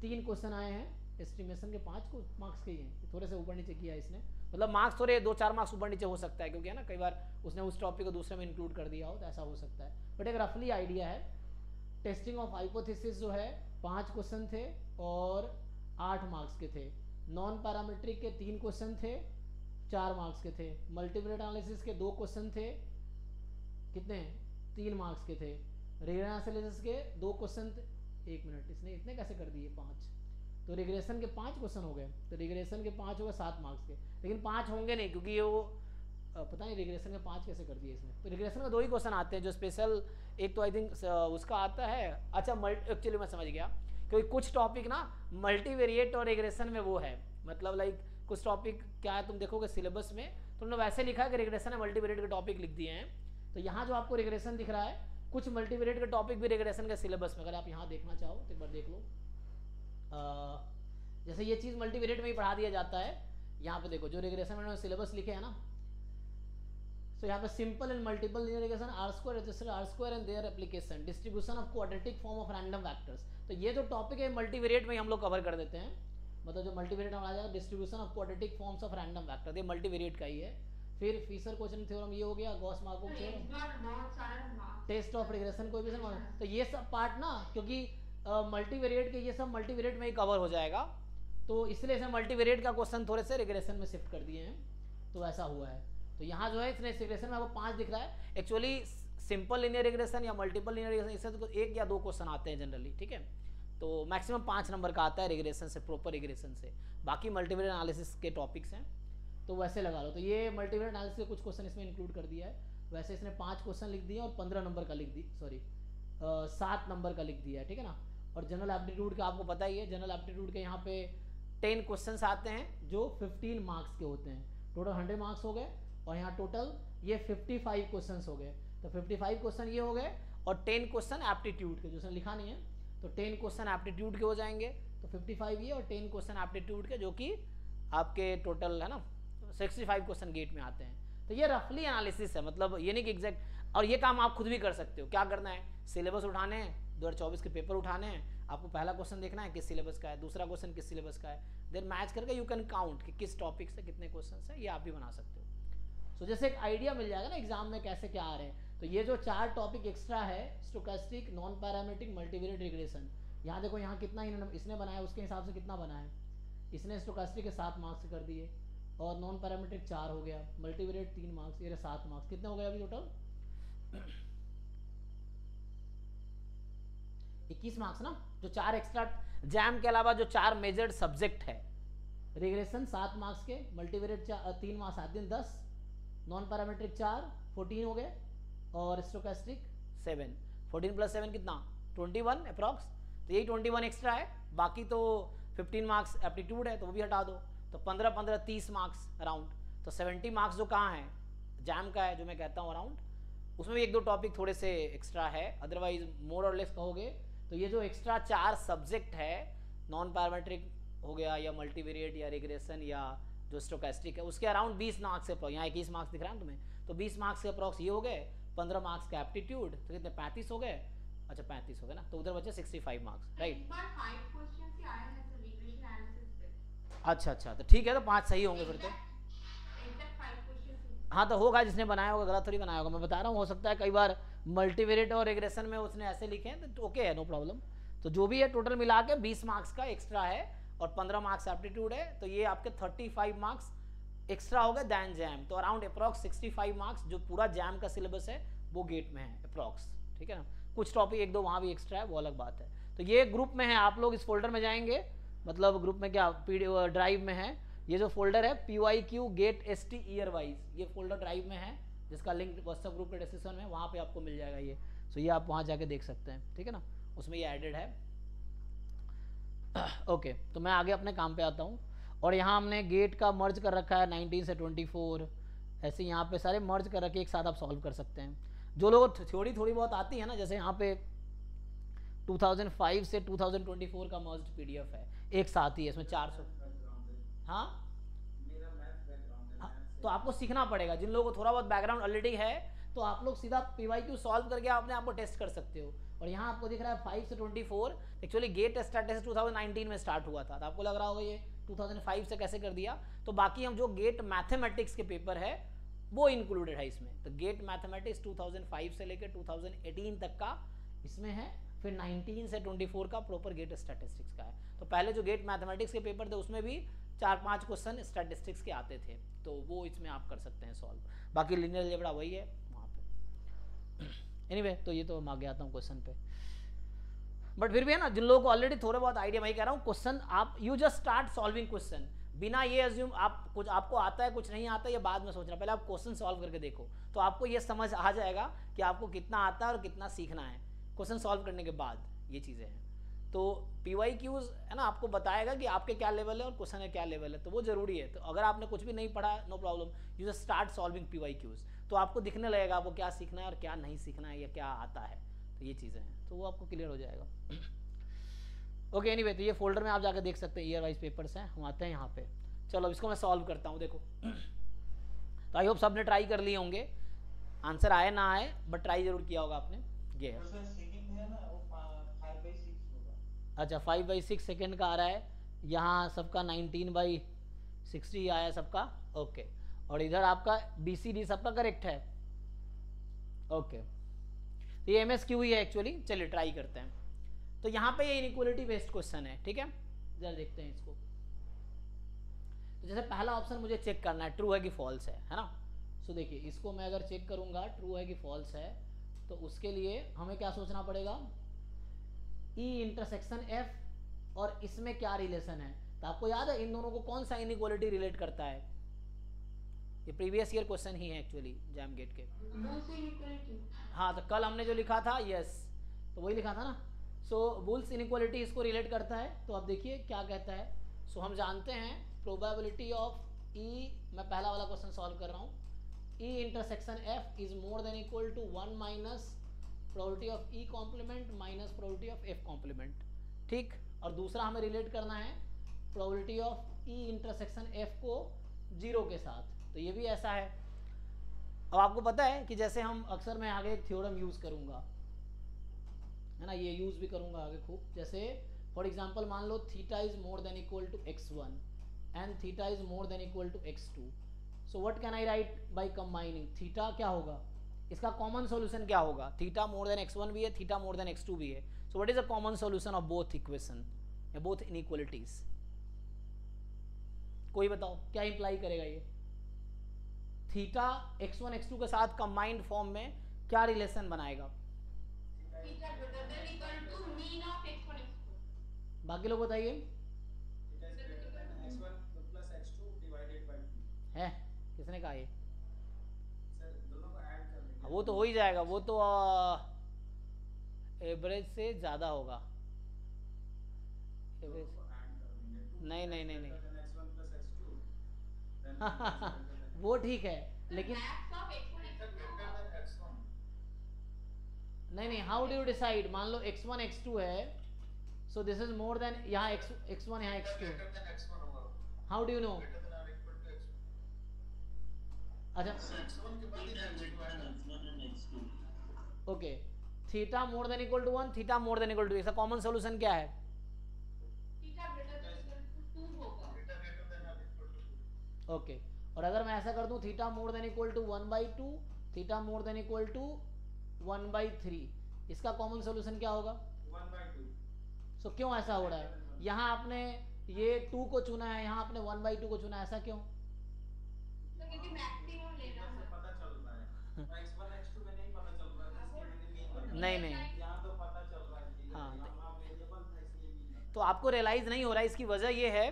तीन क्वेश्चन आए हैं। एस्टिमेशन के पाँच मार्क्स के ही हैं। थोड़े से ऊपर नीचे किया इसने। मतलब मार्क्स थोड़े दो चार मार्क्स ऊपर नीचे हो सकता है, क्योंकि है ना, कई बार उसने उस टॉपिक को दूसरे में इंक्लूड कर दिया हो तो ऐसा हो सकता है। बट एक रफली आइडिया है। टेस्टिंग ऑफ़ हाइपोथेसिस जो है, पाँच क्वेश्चन थे और आठ मार्क्स के थे। नॉन पैरामेट्रिक के तीन क्वेश्चन थे चार मार्क्स के थे। मल्टीपलेट एनालिसिस के दो क्वेश्चन थे। कितने? तीन मार्क्स के थे। रेग्रेशन के दो क्वेश्चन थे। एक मिनट इसने इतने कैसे कर दिए पाँच? तो रिग्रेशन के पाँच क्वेश्चन हो गए। तो रिग्रेशन के पाँच हो गए सात मार्क्स के। लेकिन पाँच होंगे नहीं, क्योंकि ये वो पता नहीं रिग्रेशन के पाँच कैसे कर दिए इसने। तो रिग्रेशन में दो ही क्वेश्चन आते हैं जो स्पेशल एक तो आई थिंक उसका आता है। अच्छा मल्टी एक्चुअली मैं समझ गया। क्योंकि कुछ टॉपिक ना मल्टीवेरिएट और रिग्रेशन में वो है। मतलब लाइक कुछ टॉपिक क्या है तुम देखोगे सिलेबस में? तुमने वैसे लिखा है कि रिग्रेशन है मल्टीवेरिएट के टॉपिक लिख दिए हैं। तो यहाँ जो आपको रिग्रेशन दिख रहा है कुछ मल्टीवेरिएट के टॉपिक भी रिग्रेशन के सिलेबस में अगर आप यहाँ देखना चाहो तो एक बार देख लो। अ, जैसे ये चीज़ मल्टीवेरिएट में ही पढ़ा दिया जाता है। यहाँ पे देखो जो रिग्रेशन में सिलेबस लिखे हैं ना। So यहाँ पे simple and multiple regression R square register R square and their application distribution of quadratic form of random vectors तो ये जो टॉपिक है मल्टीवेरिएट में हम लोग कवर कर देते हैं। मतलब जो मल्टीवेरिएट आ जाएगा distribution of quadratic forms of random vector ये मल्टीवेरिएट का ही है। फिर फीसर क्वेश्चन थ्योरम ये हो गया Gauss Markov theorem test of regression coefficient तो ये सब पार्ट ना क्योंकि मल्टीवेरिएट के ये सब मल्टीवेरिएट में ही कवर हो जाएगा। तो इसलिए इसने मल्टीवेरिएट का क्वेश्चन थोड़े से रिग्रेशन में शिफ्ट कर दिए हैं। तो ऐसा हुआ है। तो यहाँ जो है इसने रिग्रेशन में आपको पाँच दिख रहा है। एक्चुअली सिंपल लिनियर रिग्रेशन या मल्टीपल लिनियर रिग्रेशन इससे तो एक या दो क्वेश्चन आते हैं जनरली ठीक है? तो मैक्सिमम पाँच नंबर का आता है रिग्रेशन से प्रॉपर रिग्रेशन से। बाकी मल्टीवेरिएट एनालिसिस के टॉपिक्स हैं। तो वैसे लगा लो। तो ये मल्टीवेरिएट एनालिसिस के कुछ क्वेश्चन इसमें इंक्लूड कर दिया है। वैसे इसने पाँच क्वेश्चन लिख दिए और पंद्रह नंबर का लिख दी सॉरी सात नंबर का लिख दिया है, ठीक है ना? और जनरल एप्टीट्यूड का आपको पता ही है जनरल एप्टीट्यूड के यहाँ पे टेन क्वेश्चन आते हैं, जो फिफ्टीन मार्क्स के होते हैं। टोटल हंड्रेड मार्क्स हो गए और यहाँ टोटल ये 55 क्वेश्चंस हो गए। तो 55 क्वेश्चन ये हो गए और टेन क्वेश्चन एप्टीट्यूड के, जो लिखा नहीं है। तो टेन क्वेश्चन एप्टीट्यूड के हो जाएँगे। तो 55 ये और टेन क्वेश्चन एप्टीट्यूड के जो कि आपके टोटल है ना 65 क्वेश्चन गेट में आते हैं। तो ये रफली एनालिसिस है मतलब ये नहीं कि एग्जैक्ट और ये काम आप खुद भी कर सकते हो। क्या करना है? सिलेबस उठाने हैं दो हज़ार चौबीस के पेपर उठाने हैं आपको पहला क्वेश्चन देखना है किस सिलेबस का है दूसरा क्वेश्चन किस सिलेबस का है। देन मैच करके यू कैन काउंट कि किस टॉपिक से कितने क्वेश्चन है ये आप भी बना सकते हो। सो so, जैसे एक आइडिया मिल जाएगा ना एग्ज़ाम में कैसे क्या आ रहे हैं तो ये जो चार टॉपिक एक्स्ट्रा है stochastic non parametric multivariate regression यहाँ देखो यहाँ कितना इसने बनाया, उसके हिसाब से कितना बनाया इसने स्टोकेस्टिक के सात मार्क्स कर दिए, और नॉन पैरामेट्रिक चार हो गया मल्टीवेरिएट तीन मार्क्स ये सात मार्क्स कितने हो गए अभी टोटल इक्कीस मार्क्स ना? जो चार एक्स्ट्रा जैम के अलावा जो चार मेजर्ड सब्जेक्ट है रिग्रेशन सात मार्क्स के मल्टीवेरिएट तीन मार्क्स सात दिन दस नॉन पैरामेट्रिक चार फोर्टीन हो गए। और stochastic seven fourteen plus seven कितना? ट्वेंटी वन अप्रॉक्स तो यही ट्वेंटी वन एक्स्ट्रा है। बाकी तो फिफ्टीन मार्क्स एप्टीट्यूड है तो वो भी हटा दो। तो पंद्रह पंद्रह, तीस मार्क्स अराउंड तो सेवेंटी मार्क्स जो कहाँ है? जैम का है, जो मैं कहता हूँ अराउंड उसमें भी एक दो टॉपिक थोड़े से एक्स्ट्रा है। अदरवाइज़ मोर और लेस कहोगे तो ये जो एक्स्ट्रा चार सब्जेक्ट है नॉन पैरामेट्रिक हो गया, या मल्टीवेरिएट या रिग्रेशन या जो स्टोकेस्टिक है, उसके अराउंड बीस मार्क्स से यहाँ इक्कीस मार्क्स दिख रहा है तुम्हें? तो बीस मार्क्स के अप्रॉक्स ये हो गए। पंद्रह मार्क्स का एप्टीट्यूड तो कितने पैंतीस हो गए? अच्छा पैंतीस हो गए ना तो उधर बचे सिक्सटी फाइव मार्क्स राइट अच्छा अच्छा तो ठीक है तो पाँच सही होंगे फिर तो। हाँ। तो होगा जिसने बनाया होगा गलत थोड़ी बनाया होगा मैं बता रहा हूँ हो सकता है कई बार मल्टीवेरिएट और रिग्रेशन में उसने ऐसे लिखे हैं तो ओके है नो प्रॉब्लम तो जो भी है टोटल मिला के बीस मार्क्स का एक्स्ट्रा है और पंद्रह मार्क्स एप्टीट्यूड है तो ये आपके थर्टी फाइव मार्क्स एक्स्ट्रा हो गए दैन जैम तो around approx sixty five marks जो पूरा जैम का सिलेबस है वो गेट में है अप्रॉक्स ठीक है ना? कुछ टॉपिक एक दो वहाँ भी एक्स्ट्रा है वो अलग बात है. तो ये ग्रुप में है आप लोग इस फोल्डर में जाएँगे. मतलब ग्रुप में क्या पी ड्राइव में है. ये जो फोल्डर है P Y Q GATE S T year wise ये फोल्डर ड्राइव में है जिसका लिंक व्हाट्सअप ग्रुप के डिस्क्रिप्शन में वहाँ पे आपको मिल जाएगा ये. सो ये आप वहाँ जाके देख सकते हैं ठीक है ना? उसमें ये एडेड है. ओके okay, तो मैं आगे अपने काम पे आता हूँ. और यहाँ हमने गेट का मर्ज कर रखा है 19 से 24 ऐसे यहाँ पे सारे मर्ज कर रखे, एक साथ आप सॉल्व कर सकते हैं। जो लोग थ्योरी थोड़ी बहुत आती है ना, जैसे यहाँ पे 2005 से 2024 का मर्ज पीडीएफ है। एक साथ ही है, इसमें चार सौ हाँ? तो आपको सीखना पड़ेगा। जिन लोगों को थोड़ा बहुत बैकग्राउंड ऑलरेडी है तो आप लोग सीधा पी वाई क्यू सॉल्व करके आपने आपको टेस्ट कर सकते हो। और यहाँ आपको दिख रहा है फाइव से twenty four actually GATE start two thousand में स्टार्ट हुआ था तो आपको लग रहा होगा ये 2005 से कैसे कर दिया? तो बाकी हम जो गेट मैथमेटिक्स के पेपर है वो इंक्लूडेड है इसमें। तो गेट मैथमेटिक्स 2005 से लेकर 2018 तक का इसमें है फिर 19 से 24 का प्रॉपर गेट स्टैटिस्टिक्स का है। तो पहले जो गेट मैथमेटिक्स के पेपर थे उसमें भी चार पाँच क्वेश्चन स्टैटिस्टिक्स के आते थे। तो वो इसमें आप कर सकते हैं सॉल्व बाकी लिनियर जेबड़ा वही है वहाँ पे। एनीवे anyway, तो ये तो मैं आगे आता हूँ क्वेश्चन पे। बट फिर भी है ना, जिन लोगों को ऑलरेडी थोड़ा बहुत आइडिया मैं कह रहा हूँ क्वेश्चन आप you just start solving question बिना ये एज्यूम आप कुछ, आपको आता है, कुछ नहीं आता, ये बाद में सोचना। पहले आप क्वेश्चन सॉल्व करके देखो। तो आपको ये समझ आ जाएगा कि आपको कितना आता है और कितना सीखना है। क्वेश्चन सॉल्व करने के बाद ये चीज़ें हैं। तो पी वाई क्यूज है ना, आपको बताएगा कि आपके क्या लेवल है और क्वेश्चन का क्या लेवल है। तो वो ज़रूरी है। तो अगर आपने कुछ भी नहीं पढ़ा no problem you just start solving P Y Qs तो आपको दिखने लगेगा आपको क्या सीखना है और क्या नहीं सीखना है या क्या आता है। तो ये चीज़ें हैं। तो वो आपको क्लियर हो जाएगा। ओके एनी वे तो ये फोल्डर में आप जाकर देख सकते हैं ईयर वाइज पेपर्स हैं। हम आते हैं यहाँ पे। चलो इसको मैं सॉल्व करता हूँ देखो। तो आई होप सबने ट्राई कर लिए होंगे। आंसर आए ना आए बट ट्राई ज़रूर किया होगा आपने। ये है। अच्छा फाइव बाई सिक्स सेकेंड का आ रहा है। यहाँ सबका नाइनटीन बाई सिक्सटी आया सबका। ओके और इधर आपका बी सी डी सबका करेक्ट है। ओके तो ये एम एस क्यू ही है एक्चुअली चलिए ट्राई करते हैं. तो यहाँ पे ये इनक्वलिटी बेस्ड क्वेश्चन है, ठीक है? जरा देखते हैं इसको. तो जैसे पहला ऑप्शन मुझे चेक करना है ट्रू है कि फॉल्स है है ना? सो देखिए, इसको मैं अगर चेक करूँगा ट्रू है कि फॉल्स है तो उसके लिए हमें क्या सोचना पड़ेगा? ई इंटरसेक्शन एफ़ और इसमें क्या रिलेशन है? तो आपको याद है इन दोनों को कौन सा इनक्वलिटी रिलेट करता है? ये प्रीवियस ईयर क्वेश्चन ही है एक्चुअली जैम गेट के। हाँ तो कल हमने जो लिखा था यस तो वही लिखा था ना। सो बुल्स इनक्वालिटी इसको रिलेट करता है। तो अब देखिए क्या कहता है। सो so, हम जानते हैं प्रोबेबिलिटी ऑफ़ ई मैं पहला वाला क्वेश्चन सॉल्व कर रहा हूँ। E intersection F is more than equal to one minus probability of E complement minus probability of F complement ठीक? और दूसरा हमें रिलेट करना है probability of E intersection F को ज़ीरो के साथ। तो ये भी ऐसा है। अब आपको पता है कि जैसे हम अक्सर मैं आगे एक थ्योरम यूज़ करूँगा, है ना? ये यूज़ भी करूँगा आगे खूब। जैसे फॉर एग्ज़ाम्पल मान लो theta is more than equal to X one and theta is more than equal to X two so what can I write by combining theta क्या होगा? इसका कॉमन सोल्यूशन क्या होगा? Theta more than X one भी है theta more than X two भी है। So what is a common solution of both equation या बोथ इनइक्वलिटीज कोई बताओ, क्या इंप्लाई करेगा ये? Theta X one X two के साथ कंबाइंड फॉर्म में क्या रिलेशन बनाएगा? theta greater than equal to mean of x1 x2 बाकी लोग बताइए। Theta is greater than x1 plus x2 divided by 2. है? किसने कहा ये? सर दोनों को ऐड कर लेंगे। वो तो हो ही जाएगा वो तो एवरेज से ज़्यादा होगा। एवरेज. Two नहीं, नहीं, नहीं, वो ठीक है लेकिन नहीं नहीं हाउ डू यू डिसाइड मान लो x1 x2 है so this is more than यहाँ एक्स x1 यहाँ x2 how do you know अच्छा। Okay theta more than equal to one theta more than equal to इसका कॉमन सॉल्यूशन क्या है? Okay okay. Than equal to 2 होगा Theta greater than or equal to 2. Okay और अगर मैं ऐसा कर दूँ theta more than equal to one by two theta more than equal to one by three इसका कॉमन सोल्यूशन क्या होगा? 1 by 2. सो so, क्यों ऐसा हो रहा है? यहाँ आपने ये टू को चुना है यहाँ आपने वन बाई टू को चुना है ऐसा क्यों? तो क्योंकि मैक्सिमम लेना है। पता चल रहा है। X1 x2 में नहीं पता चल रहा था नहीं नहीं। यहाँ तो पता चल रहा है कि हाँ, वेरिएबल था इसलिए तो आपको रियलाइज़ नहीं हो रहा है इसकी वजह ये है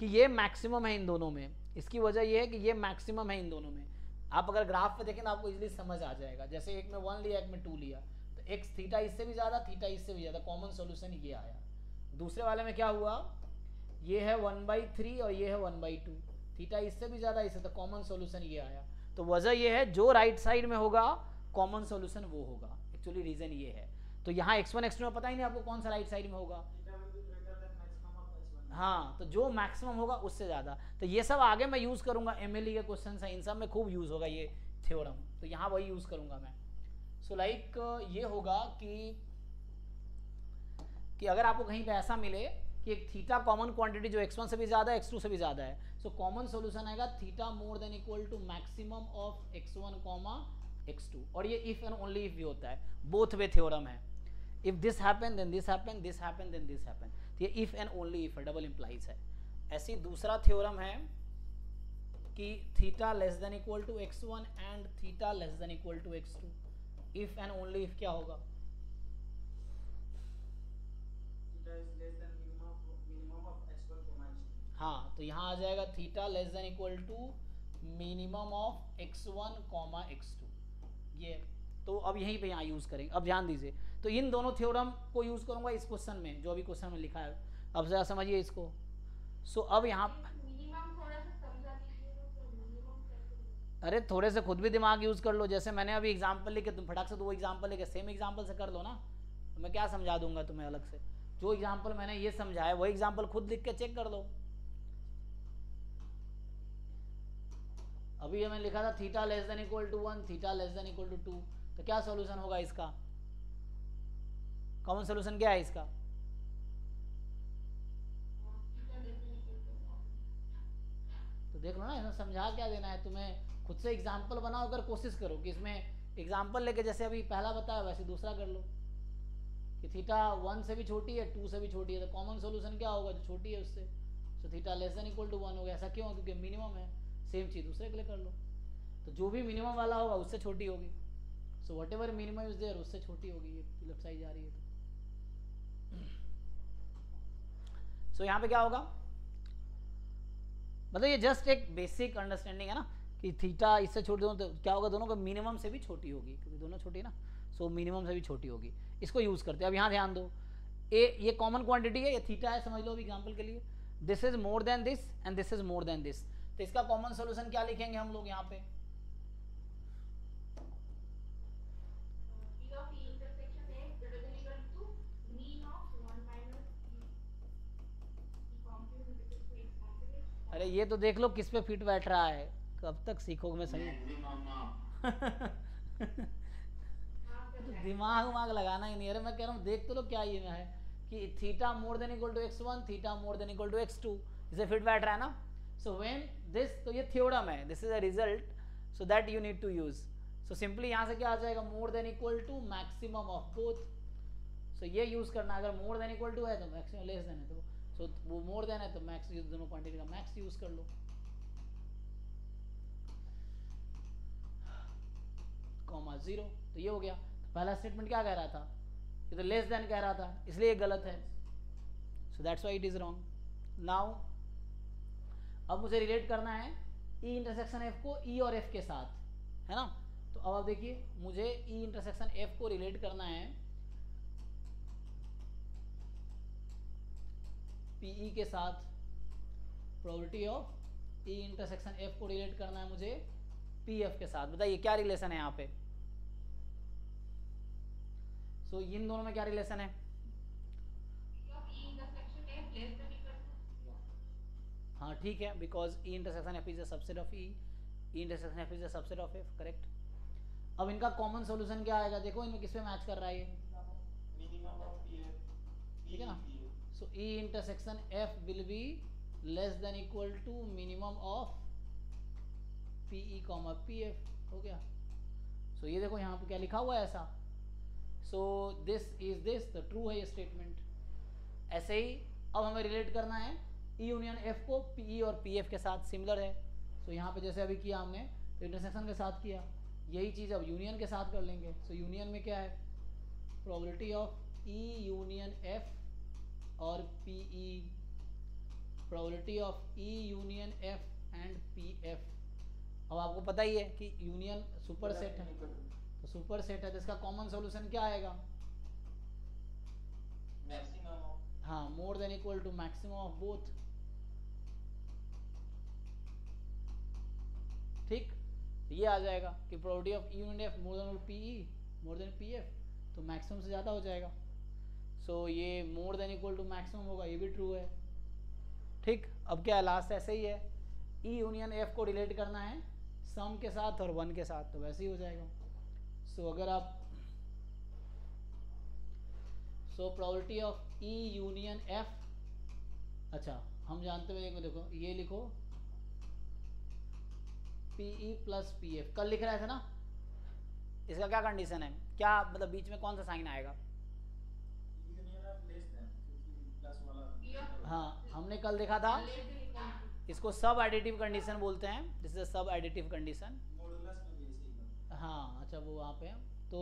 कि ये मैक्सिमम है इन दोनों में। इसकी वजह ये है कि ये मैक्सिमम है इन दोनों में। आप अगर ग्राफ पे देखें तो आपको इजीली समझ आ जाएगा। जैसे एक में वन लिया, एक में टू लिया। तो एक थीटा इससे भी ज़्यादा थीटा इससे भी ज़्यादा। कॉमन सोल्यूशन ये आया। दूसरे वाले में क्या हुआ? ये है वन बाई थ्री और ये है वन बाई टू थीटा इससे भी ज़्यादा, इससे तो कॉमन सोल्यूशन ये आया। तो वजह ये है, जो राइट साइड में होगा कॉमन सोल्यूशन वो होगा। एक्चुअली रीज़न ये है। तो यहाँ एक्स वन एक्स टू में पता ही नहीं आपको कौन सा राइट साइड में होगा theta will be greater than maximum of x1 हाँ तो जो मैक्सिमम होगा उससे ज़्यादा। तो ये सब आगे मैं यूज़ करूँगा एम के क्वेश्चन है इन सब में खूब यूज़ होगा ये थ्योरम तो यहाँ वही यूज़ करूँगा मैं। सो so, लाइक like, ये होगा कि कि अगर आपको कहीं पे ऐसा मिले कि एक थीटा कॉमन क्वांटिटी जो x1 से भी ज़्यादा है x2 से भी ज़्यादा है सो कॉमन सॉल्यूशन आएगा theta more than equal to maximum of x1 comma x2 और ये इफ़ एंड ओनली इफ़ भी होता है। बोथ वे थ्योरम है। If this happen then this happen this happen then this happen तो ये if and only if double implies है। ऐसे दूसरा थ्योरम है कि theta less than equal to x one and theta less than equal to x two if and only if क्या होगा? Theta is less than minimum minimum of x1 comma x2 हाँ तो यहाँ आ जाएगा theta less than equal to minimum of x one comma x two ये तो अब यहीं पे यहाँ यूज़ करेंगे। अब ध्यान दीजिए तो इन दोनों थ्योरम को यूज़ करूँगा इस क्वेश्चन में जो अभी क्वेश्चन में लिखा है। अब ज़रा समझिए इसको। सो so, अब यहाँ तो अरे थोड़े से खुद भी दिमाग यूज़ कर लो। जैसे मैंने अभी एग्ज़ाम्पल लेके तुम फटाक से तो वो एग्ज़ाम्पल लेके सेम एग्ज़ाम्पल से कर लो ना। तो मैं क्या समझा दूँगा तुम्हें अलग से? जो एग्ज़ाम्पल मैंने ये समझाया वही एग्ज़ाम्पल खुद लिख के चेक कर लो। अभी मैंने लिखा था theta less than equal to one theta less than equal to two तो क्या सॉल्यूशन होगा इसका? कॉमन सोल्यूशन क्या है इसका? तो देख लो ना, इसमें समझा क्या देना है? तुम्हें खुद से एग्ज़ाम्पल बनाओ, अगर कोशिश करो कि इसमें एग्ज़ाम्पल लेके जैसे अभी पहला बताया, वैसे दूसरा कर लो। कि थीटा वन से भी छोटी है टू से भी छोटी है तो कॉमन सोल्यूशन क्या होगा जो छोटी है उससे? So theta less than equal to one हो गया ऐसा क्यों? क्योंकि मिनिमम है। सेम चीज़ दूसरे के लिए कर लो। तो जो भी मिनिमम वाला होगा, उससे छोटी होगी। So whatever minimum is there उससे छोटी होगी। ये लेफ़्ट साइड जा रही है तो। सो so, यहाँ पे क्या होगा? मतलब ये जस्ट एक बेसिक अंडरस्टैंडिंग है ना कि थीटा इससे छोटी दोनों तो क्या होगा? दोनों का मिनिमम से भी छोटी होगी क्योंकि दोनों छोटी है ना। सो so, मिनिमम से भी छोटी होगी। इसको यूज़ करते हैं। अब यहाँ ध्यान दो। ए ये कॉमन क्वांटिटी है ये थीटा है समझ लो अभी एग्ज़ाम्पल के लिए। This is more than this and this is more than this तो इसका कॉमन सोल्यूशन क्या लिखेंगे हम लोग यहाँ पे? अरे ये तो देख लो किस पे फिट बैठ रहा है। कब तक सीखोगे मैं सही तो दिमाग उमाग लगाना ही नहीं। अरे मैं कह रहा हूँ देख तो लो क्या ये है कि theta more than equal to x one theta more than equal to x two इसे फिट बैठ रहा है ना? सो व्हेन दिस तो ये थ्योरम है। This is a result so that you need to use so simply यहाँ से क्या आ जाएगा? More than equal to maximum of both so ये यूज़ करना अगर मोर देन इक्वल टू है तो मैक्सिमम लेस देन है तो। सो वो मोर देन है तो मैक्स यूज़ दोनों क्वांटिटी का मैक्स यूज़ कर लो। कॉमा ज़ीरो तो ये हो गया। पहला स्टेटमेंट क्या कह रहा था? ये तो लेस देन कह रहा था, इसलिए ये गलत है। So that's why it is wrong now अब मुझे रिलेट करना है ई इंटरसेक्शन एफ़ को ई और एफ़ के साथ, है ना? तो अब आप देखिए, मुझे ई इंटरसेक्शन एफ़ को रिलेट करना है। पीई के साथ probability of E intersection F को रिलेट करना है मुझे पी एफ़ के साथ। बताइए क्या रिलेशन है यहाँ पे? सो so, इन दोनों में क्या रिलेशन है? हाँ ठीक है because E intersection F is subset of E E intersection F is subset of F correct अब इनका कॉमन सॉल्यूशन क्या आएगा? देखो इनमें किस पे मैच कर रहा है ये? ठीक है ना? So e intersection f will be less than equal to minimum of pe comma pf हो गया so ये देखो यहाँ पे क्या लिखा हुआ है ऐसा। So this is this तो true है ये स्टेटमेंट ऐसे ही अब हमें रिलेट करना है ई यूनियन एफ़ को pe और pf के साथ सिमिलर है। So यहाँ पे जैसे अभी किया हमने तो इंटरसेक्शन के साथ किया। यही चीज़ अब यूनियन के साथ कर लेंगे। सो so, यूनियन में क्या है? Probability of e union f और PE probability of E union F and PF अब आपको पता ही है कि यूनियन सुपर सेट है। तो सुपर सेट है तो इसका कॉमन सॉल्यूशन क्या आएगा? हाँ more than equal to maximum of both ठीक? ये आ जाएगा कि probability of union F more than P E more than P F तो मैक्सिमम से ज़्यादा हो जाएगा। सो ये more than equal to maximum होगा ये भी ट्रू है। ठीक? अब क्या है लास्ट ऐसे ही है? ई यूनियन एफ़ को रिलेट करना है सम के साथ और वन के साथ तो वैसे ही हो जाएगा। सो so, अगर आप so probability of E union F अच्छा हम जानते हुए देखो ये लिखो। P E plus P F कल लिख रहे थे ना? इसका क्या कंडीशन है? क्या मतलब बीच में कौन सा साइन आएगा? हाँ हमने कल देखा था। इसको सब एडिटिव कंडीशन बोलते हैं। This is sub additive condition हाँ अच्छा वो वहाँ पे तो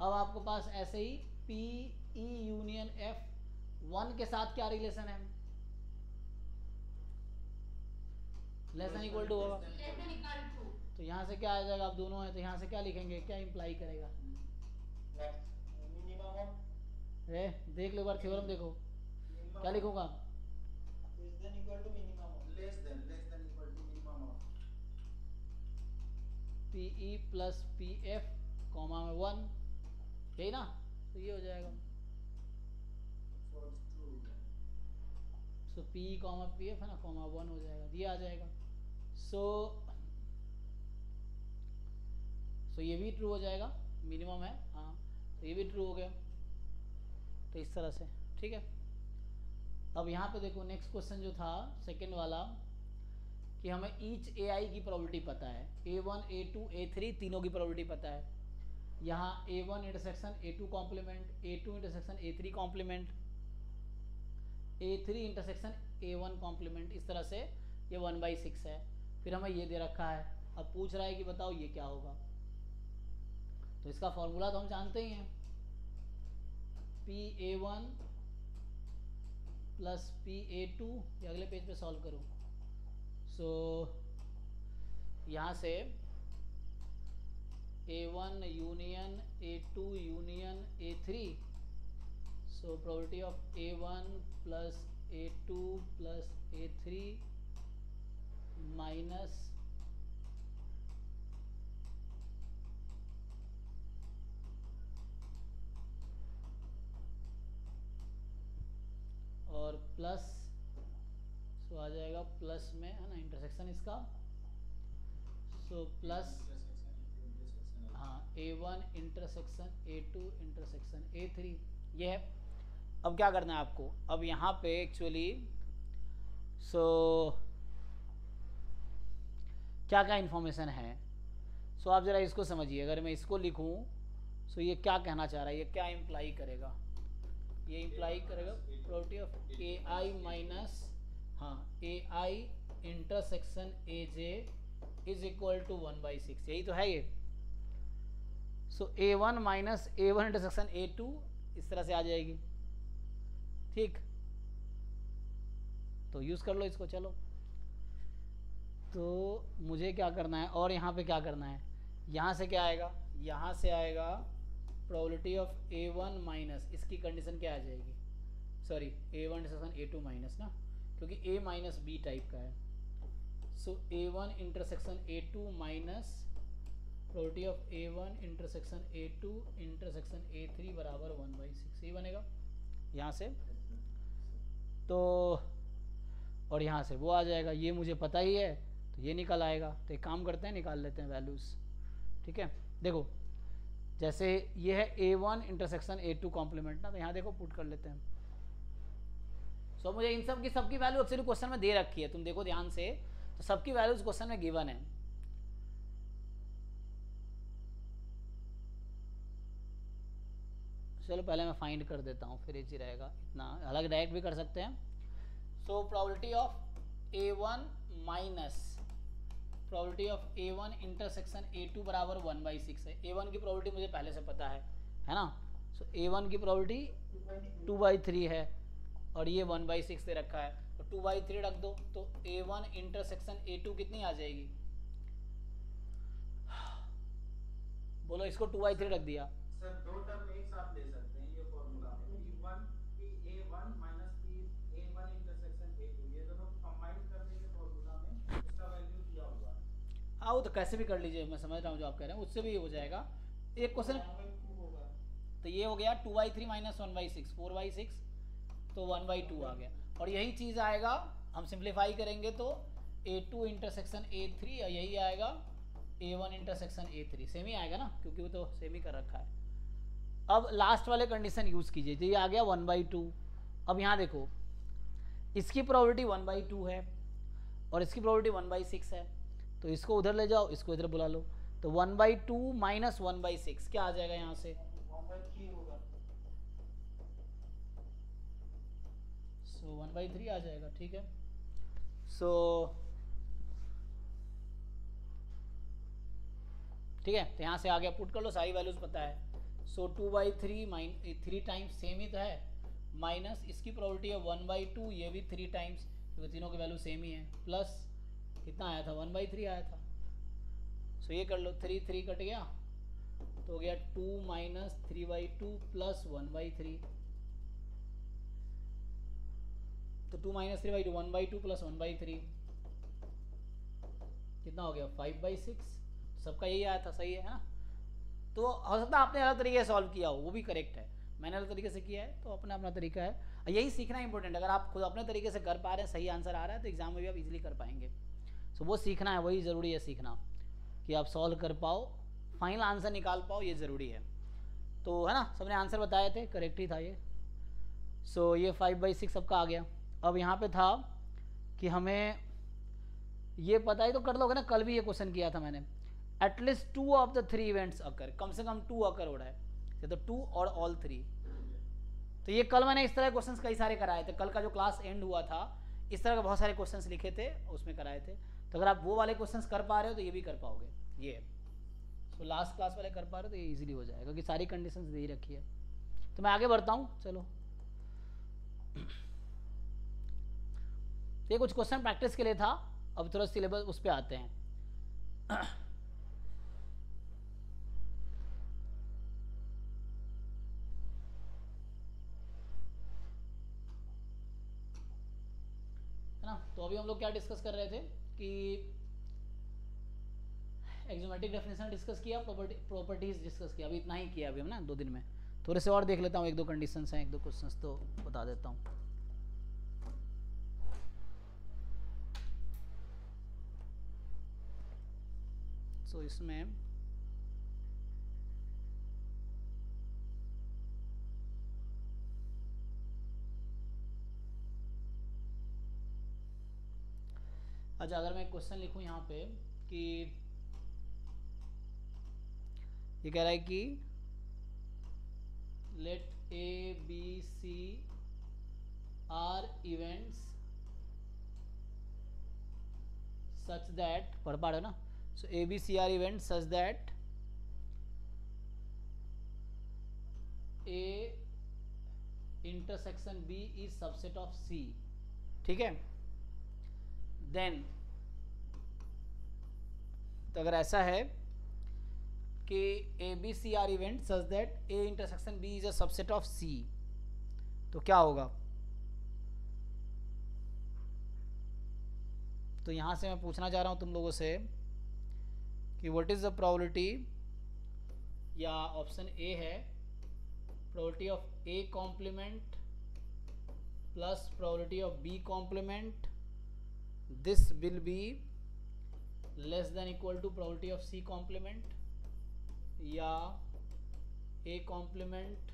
अब आपके पास ऐसे ही P E union F one के साथ क्या रिलेशन है? लेस देन इक्वल टू होगा। तो यहाँ से क्या आ जाएगा? आप दोनों हैं तो यहाँ से क्या लिखेंगे? क्या इम्प्लाई करेगा? रे देख लो एक बार थ्योरम देखो। क्या लिखूँगा? P E plus P F comma में वन यही ना? तो ये हो जाएगा। So P E comma P F है ना कॉमा वन हो जाएगा। ये आ जाएगा। सो so, सो so ये भी ट्रू हो जाएगा। मिनिमम है हाँ। तो ये भी ट्रू हो गया। तो इस तरह से ठीक है? अब यहाँ पे देखो नेक्स्ट क्वेश्चन जो था सेकंड वाला, कि हमें ईच ए आई की प्रोबेबिलिटी पता है। A one A two A three तीनों की प्रोबेबिलिटी पता है। यहाँ A one intersection A two complement A two intersection A three complement A three intersection A one complement इस तरह से ये वन बाई सिक्स है। फिर हमें ये दे रखा है। अब पूछ रहा है कि बताओ ये क्या होगा। तो इसका फॉर्मूला तो हम जानते ही हैं। P A one plus P A two ये अगले पेज पे सॉल्व करूँ। सो so, यहाँ से A one union A two union A three so property of A one plus A two plus A three minus और प्लस सो आ जाएगा प्लस में, है ना इंटरसेक्शन इसका। सो प्लस हाँ A one intersection A two intersection A three ये है। अब क्या करना है आपको? अब यहाँ पे एक्चुअली सो क्या क्या इन्फॉर्मेशन है? सो आप ज़रा इसको समझिए। अगर मैं इसको लिखूँ सो ये क्या कहना चाह रहा है? ये क्या इम्प्लाई करेगा? ये इम्प्लाई करेगा property of A I minus हाँ A I intersection A J is equal to one by six यही तो है ये। So A one minus A one intersection A two इस तरह से आ जाएगी। ठीक। तो यूज़ कर लो इसको, चलो। तो मुझे क्या करना है? और यहाँ पे क्या करना है? यहाँ से क्या आएगा? यहाँ से आएगा probability of A one minus इसकी कंडीशन क्या आ जाएगी? Sorry A one intersection A two minus ना? क्योंकि ए माइनस बी टाइप का है। So A one intersection A two minus probability of A one intersection A two intersection A three बराबर वन बाई सिक्स ये बनेगा? यहाँ से? तो और यहाँ से वो आ जाएगा। ये मुझे पता ही है तो ये निकल आएगा। तो एक काम करते हैं, निकाल लेते हैं वैल्यूज़ ठीक है? देखो जैसे ये है A one intersection A two complement ना तो यहाँ देखो पुट कर लेते हैं। सो so, मुझे इन सब की सबकी वैल्यू एक्चुअली क्वेश्चन में दे रखी है तुम देखो ध्यान से। तो सबकी वैल्यूज़ क्वेश्चन में गिवन है। चलो पहले मैं फाइंड कर देता हूँ फिर इजी रहेगा इतना। अलग डायरेक्ट भी कर सकते हैं। So probability of A one minus probability of A one intersection A two बराबर वन बाई सिक्स है। ए वन की प्रोबेबिलिटी मुझे पहले से पता है है ना? सो ए वन की प्रोबेबिलिटी टू बाई थ्री है, और ये वन बाई सिक्स दे रखा है। तो टू बाई थ्री रख दो तो A one intersection A two कितनी आ जाएगी? बोलो, इसको टू बाई थ्री रख दिया। सर, दो टर्म एक साथ ले सकते हैं ये फॉर्मूला में P one P A one minus P A one intersection A two ये दोनों कंबाइन करने के फॉर्मूला में उसका वैल्यू दिया हुआ है वो तो कैसे भी कर लीजिए मैं समझ रहा हूँ जो आप कह रहे हैं उससे भी हो जाएगा। एक क्वेश्चन तो ये हो गया two by three minus one by six four by six तो वन बाई टू आ गया। और यही चीज़ आएगा हम सिंप्लीफाई करेंगे तो A two intersection A three और यही आएगा A one intersection A three same ही आएगा ना क्योंकि वो तो सेम ही कर रखा है। अब लास्ट वाले कंडीशन यूज़ कीजिए तो ये आ गया वन बाई टू अब यहाँ देखो इसकी प्रोबेबिलिटी वन बाई टू है और इसकी प्रोबेबिलिटी वन बाई सिक्स है। तो इसको उधर ले जाओ, इसको इधर बुला लो। तो one by two minus one by six, क्या आ जाएगा यहाँ से? सो वन बाई थ्री आ जाएगा, ठीक है? सो ठीक है तो यहाँ से आ गया पुट कर लो, सारी वैल्यूज़ पता है। So two by three minus three times same ही तो है। माइनस इसकी प्रोबेबिलिटी है वन बाई टू ये भी थ्री टाइम्स क्योंकि तीनों की वैल्यू सेम ही है। प्लस कितना आया था? वन बाई थ्री आया था। सो ये कर लो थ्री थ्री कट गया। तो हो गया two minus three by two plus one by three तो two minus three by two one by two plus one by three कितना हो गया? फाइव बाई सिक्स सबका यही आया था, सही है ना? तो हो सकता है आपने अलग तरीके से सॉल्व किया हो, वो भी करेक्ट है। मैंने अलग तरीके से किया है तो अपना अपना तरीका है। यही सीखना इंपॉर्टेंट अगर आप खुद अपने तरीके से कर पा रहे हैं, सही आंसर आ रहा है तो एग्ज़ाम में भी आप इजीली कर पाएँगे। सो वो सीखना है वही ज़रूरी है सीखना कि आप सॉल्व कर पाओ फाइनल आंसर निकाल पाओ ये ज़रूरी है। तो है ना सबने आंसर बताए थे करेक्ट ही था ये। सो so, ये फाइव बाई सिक्स सबका आ गया। अब यहाँ पे था कि हमें ये पता ही तो कर लोगे ना कल भी ये क्वेश्चन किया था मैंने। At least two of the three events occur कम से कम टू अकर हो रहा है। या तो टू और ऑल थ्री तो ये कल मैंने इस तरह क्वेश्चंस कई सारे कराए थे। कल का जो क्लास एंड हुआ था इस तरह के बहुत सारे क्वेश्चंस लिखे थे उसमें कराए थे। तो अगर आप वो वाले क्वेश्चन कर पा रहे हो तो ये भी कर पाओगे। ये तो लास्ट क्लास वाले कर पा रहे हो तो ये इजीली हो जाएगा, क्योंकि सारी कंडीशन दे ही रखी है। तो मैं आगे बढ़ता हूँ, चलो। ये कुछ क्वेश्चन प्रैक्टिस के लिए था, अब थोड़ा सिलेबस उस पर आते हैं। है ना? तो अभी हम लोग क्या डिस्कस कर रहे थे? कि एक्जोमेटिक डेफिनेशन डिस्कस किया प्रॉपर्टी प्रॉपर्टीज़ डिस्कस किया। अभी इतना ही किया अभी हम ना दो दिन में। थोड़े से और देख लेता हूँ एक दो कंडीशंस हैं एक दो क्वेश्चंस तो बता देता हूँ। सो so, इसमें अच्छा अगर मैं क्वेश्चन लिखूं यहाँ पे कि ये कह रहा है कि let A B C are events such that पढ़ पा रहे हो ना? So A B C are event such that A intersection B is subset of C ठीक है? देन तो अगर ऐसा है कि A B C are event such that A intersection B is a subset of C तो क्या होगा? तो यहाँ से मैं पूछना चाह रहा हूँ तुम लोगों से कि व्हाट इज़ द प्रोबेबिलिटी या ऑप्शन ए है probability of A complement plus probability of B complement this will be less than equal to probability of C complement या A complement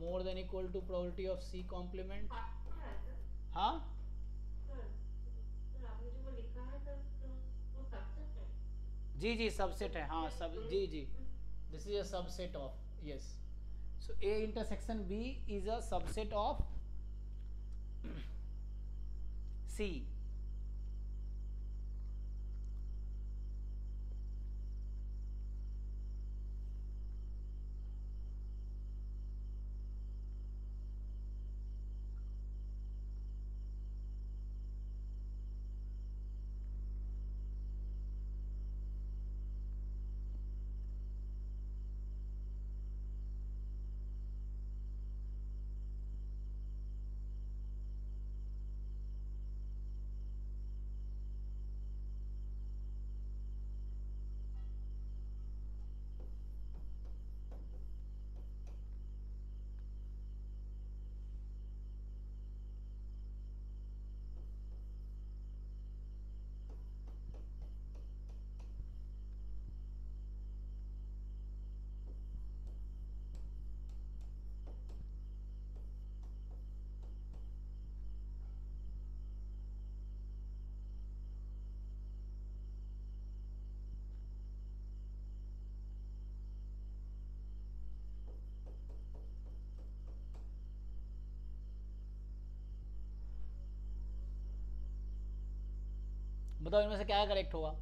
more than equal to probability of C complement हाँ जी जी सबसेट है हाँ सब जी जी this is a subset of yes so A intersection B is a subset of C बताओ इनमें से क्या करेक्ट होगा?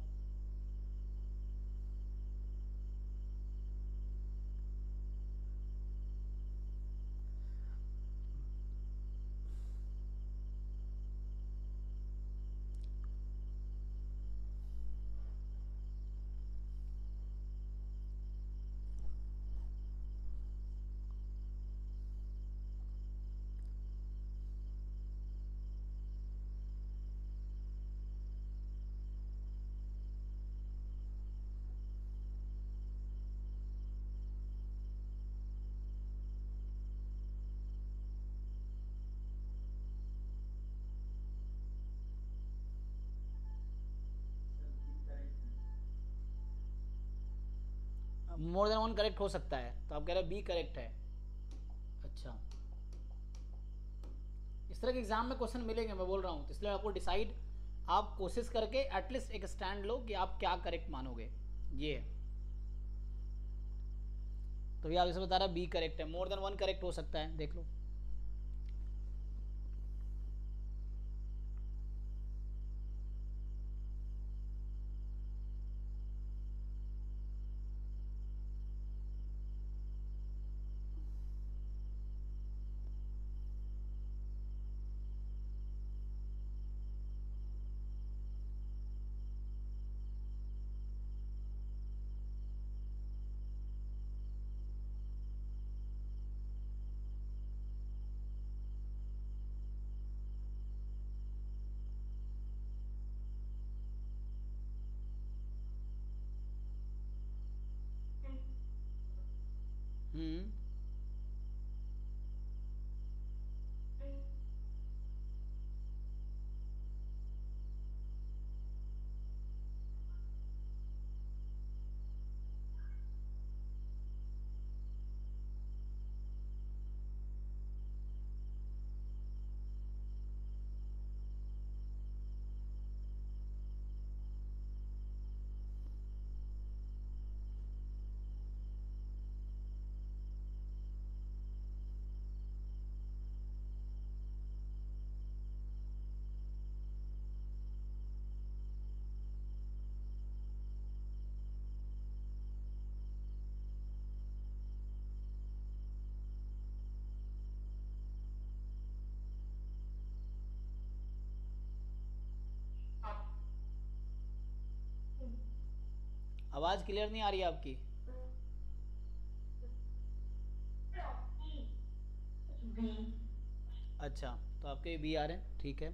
मोर देन वन करेक्ट हो सकता है। तो आप कह रहे हैं बी करेक्ट है। अच्छा। इस तरह के एग्ज़ाम में क्वेश्चन मिलेंगे, मैं बोल रहा हूँ। तो इसलिए आपको डिसाइड आप कोशिश करके एटलीस्ट एक स्टैंड लो कि आप क्या करेक्ट मानोगे। ये है। तो ये आप इसे बता रहा बी करेक्ट है। मोर देन वन करेक्ट हो सकता है। देख लो हम्म आवाज़ क्लियर नहीं आ रही आपकी? अच्छा तो आपके बी आ रहे हैं? ठीक है।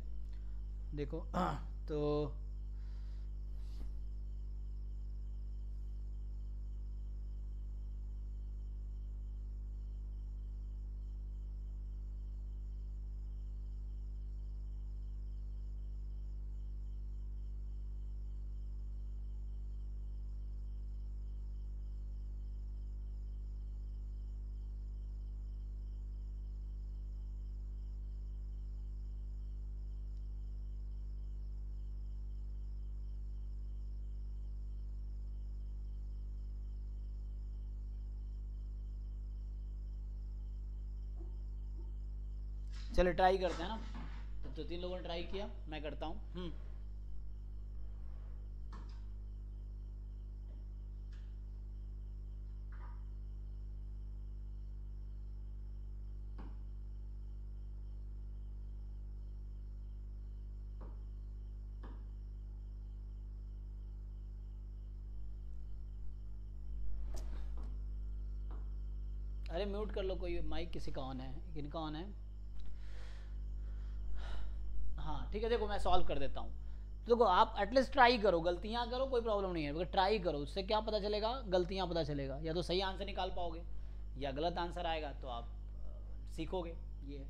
देखो तो चलो ट्राई करते हैं ना। तो, तो तीन लोगों ने ट्राई किया मैं करता हूँ। हम्म। अरे म्यूट कर लो कोई माइक किसी का ऑन है किनका ऑन है? हाँ ठीक है देखो मैं सॉल्व कर देता हूँ। तो देखो आप एटलीस्ट ट्राई करो गलतियाँ करो कोई प्रॉब्लम नहीं है। ट्राई करो उससे क्या पता चलेगा? गलतियाँ पता चलेगा। या तो सही आंसर निकाल पाओगे या गलत आंसर आएगा तो आप सीखोगे ये।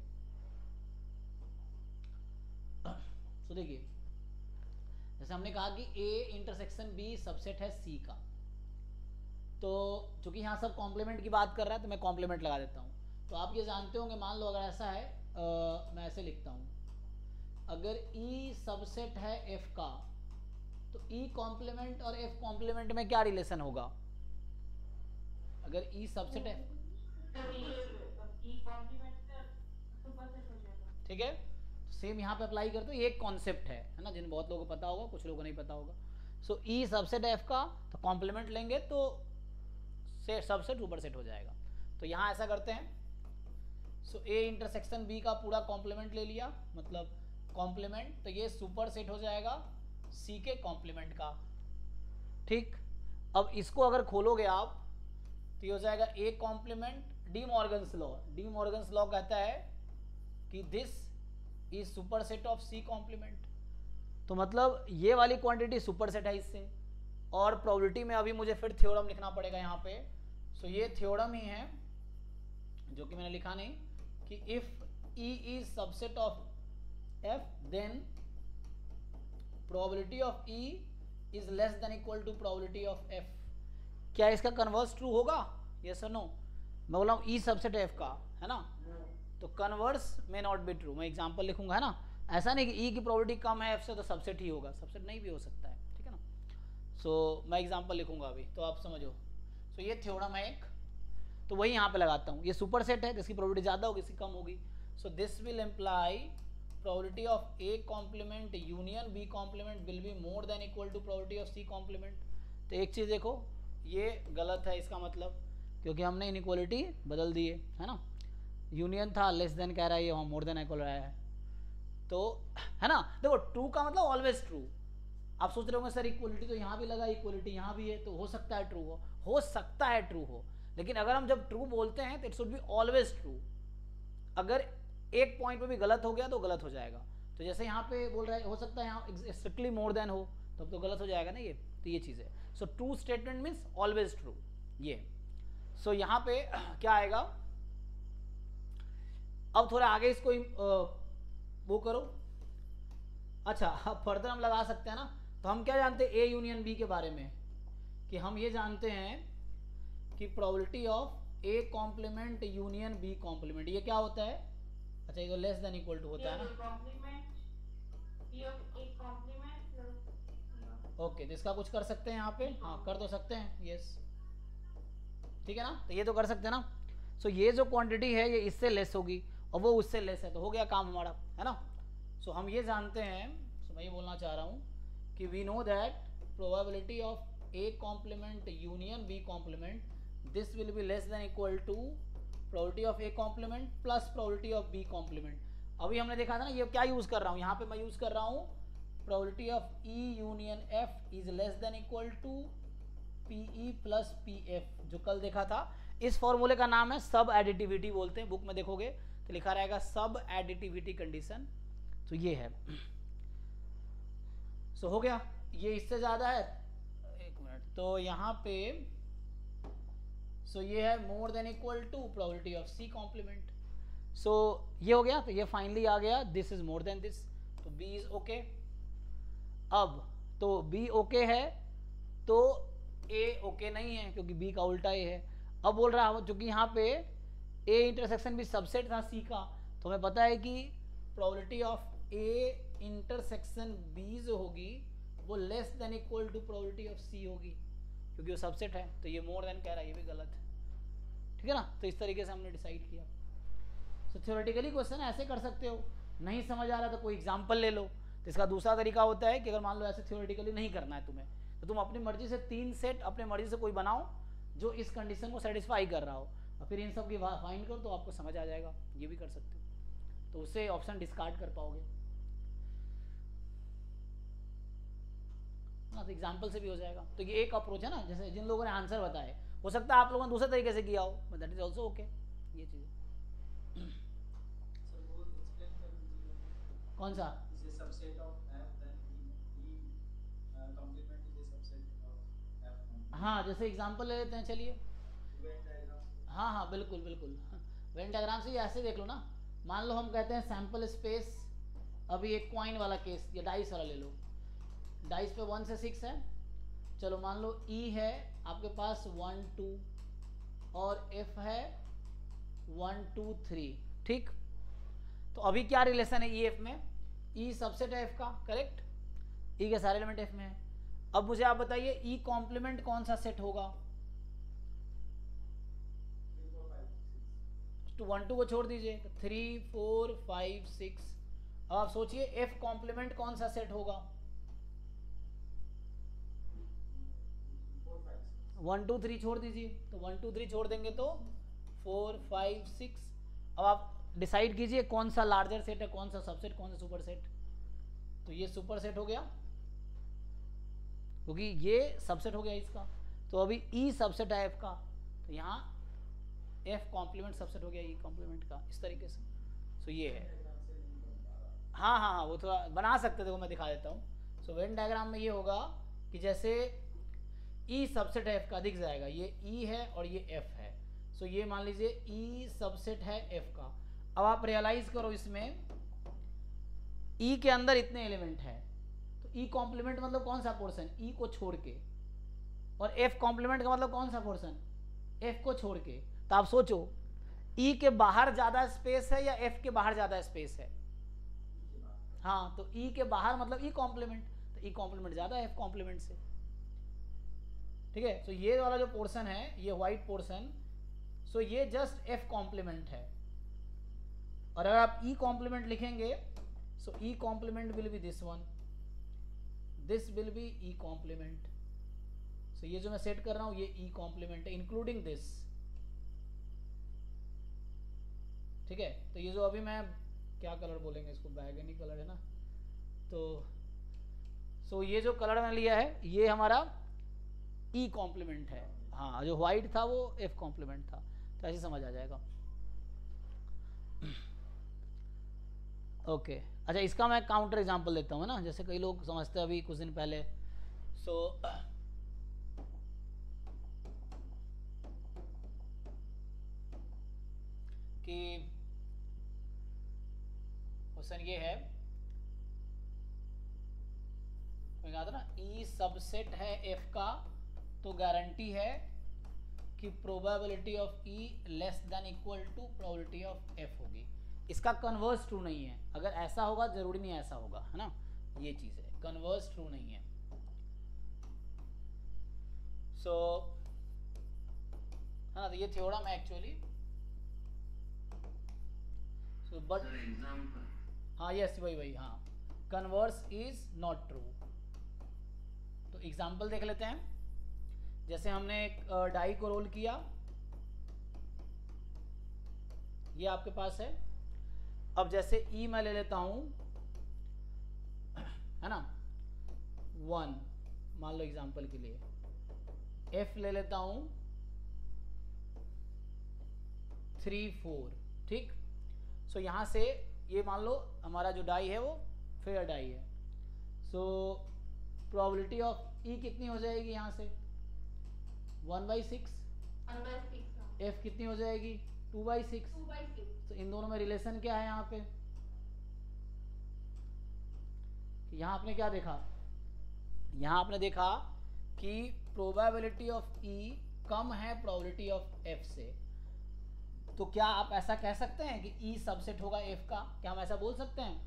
तो देखिए जैसे हमने कहा कि ए इंटरसेक्शन बी सबसेट है सी का। तो चूँकि यहाँ सब कॉम्प्लीमेंट की बात कर रहा है तो मैं कॉम्प्लीमेंट लगा देता हूँ। तो आप ये जानते होंगे मान लो अगर ऐसा है अ, मैं ऐसे लिखता हूँ। अगर E सबसेट है F का तो E कॉम्प्लीमेंट और F कॉम्प्लीमेंट में क्या रिलेशन होगा? अगर E सबसेट है ठीक है? सेम यहाँ पे अप्लाई करते हो, ये एक कॉन्सेप्ट है है ना? जिन बहुत लोगों को पता होगा, कुछ लोगों को नहीं पता होगा। सो ई सबसेट एफ़ का तो कॉम्प्लीमेंट लेंगे तो से सबसेट ऊपर सेट हो जाएगा। तो यहाँ ऐसा करते हैं। सो ए इंटरसेक्शन बी का पूरा कॉम्प्लीमेंट ले लिया मतलब कॉम्प्लीमेंट तो ये सुपर सेट हो जाएगा सी के कॉम्प्लीमेंट का। ठीक? अब इसको अगर खोलोगे आप तो ये हो जाएगा A complement De Morgan's law De Morgan's law कहता है कि this is superset of C complement तो मतलब ये वाली क्वांटिटी सुपर सेट है इससे। और प्रोबेबिलिटी में अभी मुझे फिर थ्योरम लिखना पड़ेगा यहाँ पे। सो ये थ्योरम ही है, जो कि मैंने लिखा नहीं, कि if E is subset of F then probability of E is less than equal to probability of F क्या इसका कन्वर्स ट्रू होगा? यस और नो मैं बोला हूँ ई सबसेट एफ़ का है ना? तो कन्वर्स में नॉट बी ट्रू मैं एग्जांपल लिखूँगा है ना? ऐसा नहीं कि ई की प्रोबेबिलिटी कम है एफ़ से तो सबसेट ही होगा। सबसेट नहीं भी हो सकता है ठीक है ना? सो so, मैं एग्जांपल लिखूँगा अभी तो आप समझो। सो ये थ्योरम है एक। तो वही यहाँ पे लगाता हूँ। ये सुपर सेट है जिसकी प्रोबेबिलिटी ज़्यादा होगी इसकी कम होगी। So this will imply probability of A complement union, B complement will be more than equal to probability of C complement. तो एक चीज़ देखो, ये गलत है इसका मतलब क्योंकि हमने इनइक्वालिटी बदल दी है है ना? यूनियन था लेस देन कह रहा है ये वहाँ मोर देन इक्वल रहा है। तो है ना? देखो ट्रू का मतलब ऑलवेज ट्रू आप सोच रहे होंगे, सर इक्वलिटी तो यहाँ भी लगा इक्वलिटी यहाँ भी है। तो हो सकता है ट्रू हो। हो सकता है ट्रू हो, लेकिन अगर हम जब ट्रू बोलते हैं तो it should be always true अगर एक पॉइंट पे भी गलत हो गया तो गलत हो जाएगा। तो जैसे यहाँ पे बोल रहा है हो सकता है यहाँ स्ट्रिक्टली मोर देन हो तब तो गलत हो जाएगा ना ये तो ये चीज़ है। So true statement means always true ये। सो so, यहाँ पे क्या आएगा? अब थोड़ा आगे इसको वो करो। अच्छा अब फर्दर हम लगा सकते हैं ना तो हम क्या जानते हैं ए यूनियन बी के बारे में? कि हम ये जानते हैं कि probability of A complement union B complement ये क्या होता है? अच्छा ये तो लेस देन इक्वल टू होता है ना? ओके तो इसका कुछ कर सकते हैं यहाँ पे? हाँ कर तो सकते हैं यस ठीक है ना? तो ये तो कर सकते हैं ना? सो ये जो क्वांटिटी है ये इससे लेस होगी और वो उससे लेस है तो हो गया काम हमारा है ना? सो हम ये जानते हैं सो मैं ये बोलना चाह रहा हूँ कि we know that probability of A complement union B complement this will be less than equal to probability of A complement plus probability of B complement अभी हमने देखा था ना ये क्या यूज़ कर रहा हूँ? यहाँ पे मैं यूज़ कर रहा हूँ probability of E union F is less than equal to P E plus P F जो कल देखा था। इस फॉर्मूले का नाम है सब एडिटिविटी बोलते हैं बुक में देखोगे तो लिखा रहेगा सब एडिटिविटी कंडीशन तो ये है। सो so, हो गया। ये इससे ज़्यादा है। एक मिनट। तो यहाँ पे सो ये है more than equal to probability of C complement so ये हो गया तो ये फाइनली आ गया this is more than this तो बी इज़ ओके अब तो बी ओके है तो ए ओके नहीं है, क्योंकि बी का उल्टा ए है. अब बोल रहा हूँ, चूँकि यहाँ पे ए इंटरसेक्शन भी सबसेट था सी का तो हमें पता है कि probability of A intersection B जो होगी, वो less than equal to probability of C होगी. क्योंकि वो सबसेट है तो ये मोर देन कह रहा है, ये भी गलत है। ठीक है ना? तो इस तरीके से हमने डिसाइड किया। तो थ्योरेटिकली क्वेश्चन ऐसे कर सकते हो। नहीं समझ आ रहा तो कोई एग्ज़ाम्पल ले लो। तो इसका दूसरा तरीका होता है कि अगर मान लो ऐसे थ्योरेटिकली नहीं करना है तुम्हें तो तुम अपनी मर्ज़ी से तीन सेट अपने मर्ज़ी से कोई बनाओ, जो इस कंडीशन को सेटिस्फाई कर रहा हो। और फिर इन सब की फाइंड करो तो आपको समझ आ जाएगा। ये भी कर सकते हो। तो उससे ऑप्शन डिस्कार्ड कर पाओगे। तो एग्ज़ाम्पल से भी हो जाएगा। तो ये एक अप्रोच है ना जैसे जिन लोगों ने आंसर बताए हो सकता है आप लोगों ने दूसरे तरीके से किया हो but that is also okay ये चीज़ कौन सा? Uh, हाँ जैसे एग्ज़ाम्पल ले लेते हैं चलिए। हाँ हाँ बिल्कुल बिल्कुल। वेन डायग्राम से ऐसे देख लो ना। मान लो हम कहते हैं सैंपल स्पेस अभी एक क्वाइन वाला केस या डाइस वाला ले लो। डाइस पे वन से सिक्स है। चलो मान लो ई e है, आपके पास वन टू और एफ़ है वन टू थ्री ठीक? तो अभी क्या रिलेशन है ई एफ़ में? ई e सबसेट है एफ़ का करेक्ट ई e के सारे एलिमेंट एफ़ में है। अब मुझे आप बताइए ई कॉम्प्लीमेंट कौन सा सेट होगा? टू वन टू को छोड़ दीजिए। थ्री फोर फाइव सिक्स अब आप सोचिए एफ़ कॉम्प्लीमेंट कौन सा सेट होगा? वन, टू, थ्री छोड़ दीजिए। तो वन, टू, थ्री छोड़ देंगे तो फोर, फाइव, सिक्स। अब आप डिसाइड कीजिए कौन सा लार्जर सेट है, कौन सा सबसेट, कौन सा सुपर सेट। तो ये सुपर सेट हो गया। क्योंकि ये सबसेट हो गया इसका। तो अभी ई सबसेट है एफ़ का। तो यहाँ एफ़ कॉम्प्लीमेंट सबसेट हो गया ई कॉम्प्लीमेंट का, इस तरीके से। तो ये है। से हाँ हाँ हाँ वो थोड़ा बना सकते थे वो मैं दिखा देता हूँ। सो वेन डायग्राम में ये होगा कि जैसे ई सबसेट है एफ़ का दिख जाएगा। ये ई e है और ये एफ़ है। सो ये मान लीजिए ई सबसेट है एफ़ का। अब आप रियलाइज़ करो इसमें ई e के अंदर इतने एलिमेंट हैं। तो ई कॉम्प्लीमेंट मतलब कौन सा पोर्शन ई e को छोड़ के। और एफ़ कॉम्प्लीमेंट का मतलब कौन सा पोर्शन एफ़ को छोड़ के। तो आप सोचो ई e के बाहर ज़्यादा स्पेस है या एफ़ के बाहर ज़्यादा स्पेस है? हाँ तो ई के बाहर मतलब ई कॉम्प्लीमेंट तो ई कॉम्प्लीमेंट ज़्यादा है एफ़ कॉम्प्लीमेंट से। ठीक है? सो ये वाला जो पोर्शन है, ये व्हाइट पोर्शन सो ये जस्ट एफ़ कॉम्प्लीमेंट है। और अगर आप ई कॉम्प्लीमेंट लिखेंगे so E complement will be this one this will be E complement so ये जो मैं सेट कर रहा हूँ, ये ई कॉम्प्लीमेंट है इंक्लूडिंग दिस ठीक है? तो ये जो अभी मैं, क्या कलर बोलेंगे इसको? बैगनी कलर है ना? तो सो ये जो कलर मैंने लिया है, ये हमारा ई कॉम्प्लीमेंट है। हाँ जो व्हाइट था वो एफ़ कॉम्प्लीमेंट था। तो ऐसे समझ आ जाएगा। Okay okay. अच्छा इसका मैं काउंटर एग्जांपल देता हूँ ना? जैसे कई लोग समझते हैं अभी कुछ दिन पहले। सो so, कि क्वेश्चन ये है। कहा था ना ई सबसेट है एफ़ का। तो गारंटी है कि probability of E less than equal to probability of F होगी। इसका कन्वर्स ट्रू नहीं है। अगर ऐसा होगा ज़रूरी नहीं ऐसा होगा है ना? ये चीज़ है। कन्वर्स ट्रू नहीं है। सो है ना तो ये थ्योरम है एक्चुअली सो बट हाँ यस वही वही हाँ। कन्वर्स इज़ नॉट ट्रू तो एग्ज़ाम्पल देख लेते हैं। जैसे हमने एक डाई को रोल किया। ये आपके पास है। अब जैसे ई मैं ले लेता हूँ है ना? वन मान लो एग्ज़ाम्पल के लिए। एफ़ ले लेता हूँ। थ्री फोर ठीक? सो so, यहाँ से ये मान लो हमारा जो डाई है वो फेयर डाई है। सो प्रोबेबिलिटी ऑफ़ ई कितनी हो जाएगी यहाँ से? One by six? एफ़ कितनी हो जाएगी? Two by six. सिक्स। तो इन दोनों में रिलेशन क्या है यहाँ पे? यहाँ आपने क्या देखा? यहाँ आपने देखा कि प्रोबेबिलिटी ऑफ़ ई कम है प्रोबेबिलिटी ऑफ़ एफ़ से। तो क्या आप ऐसा कह सकते हैं कि ई सबसेट होगा एफ़ का? क्या हम ऐसा बोल सकते हैं?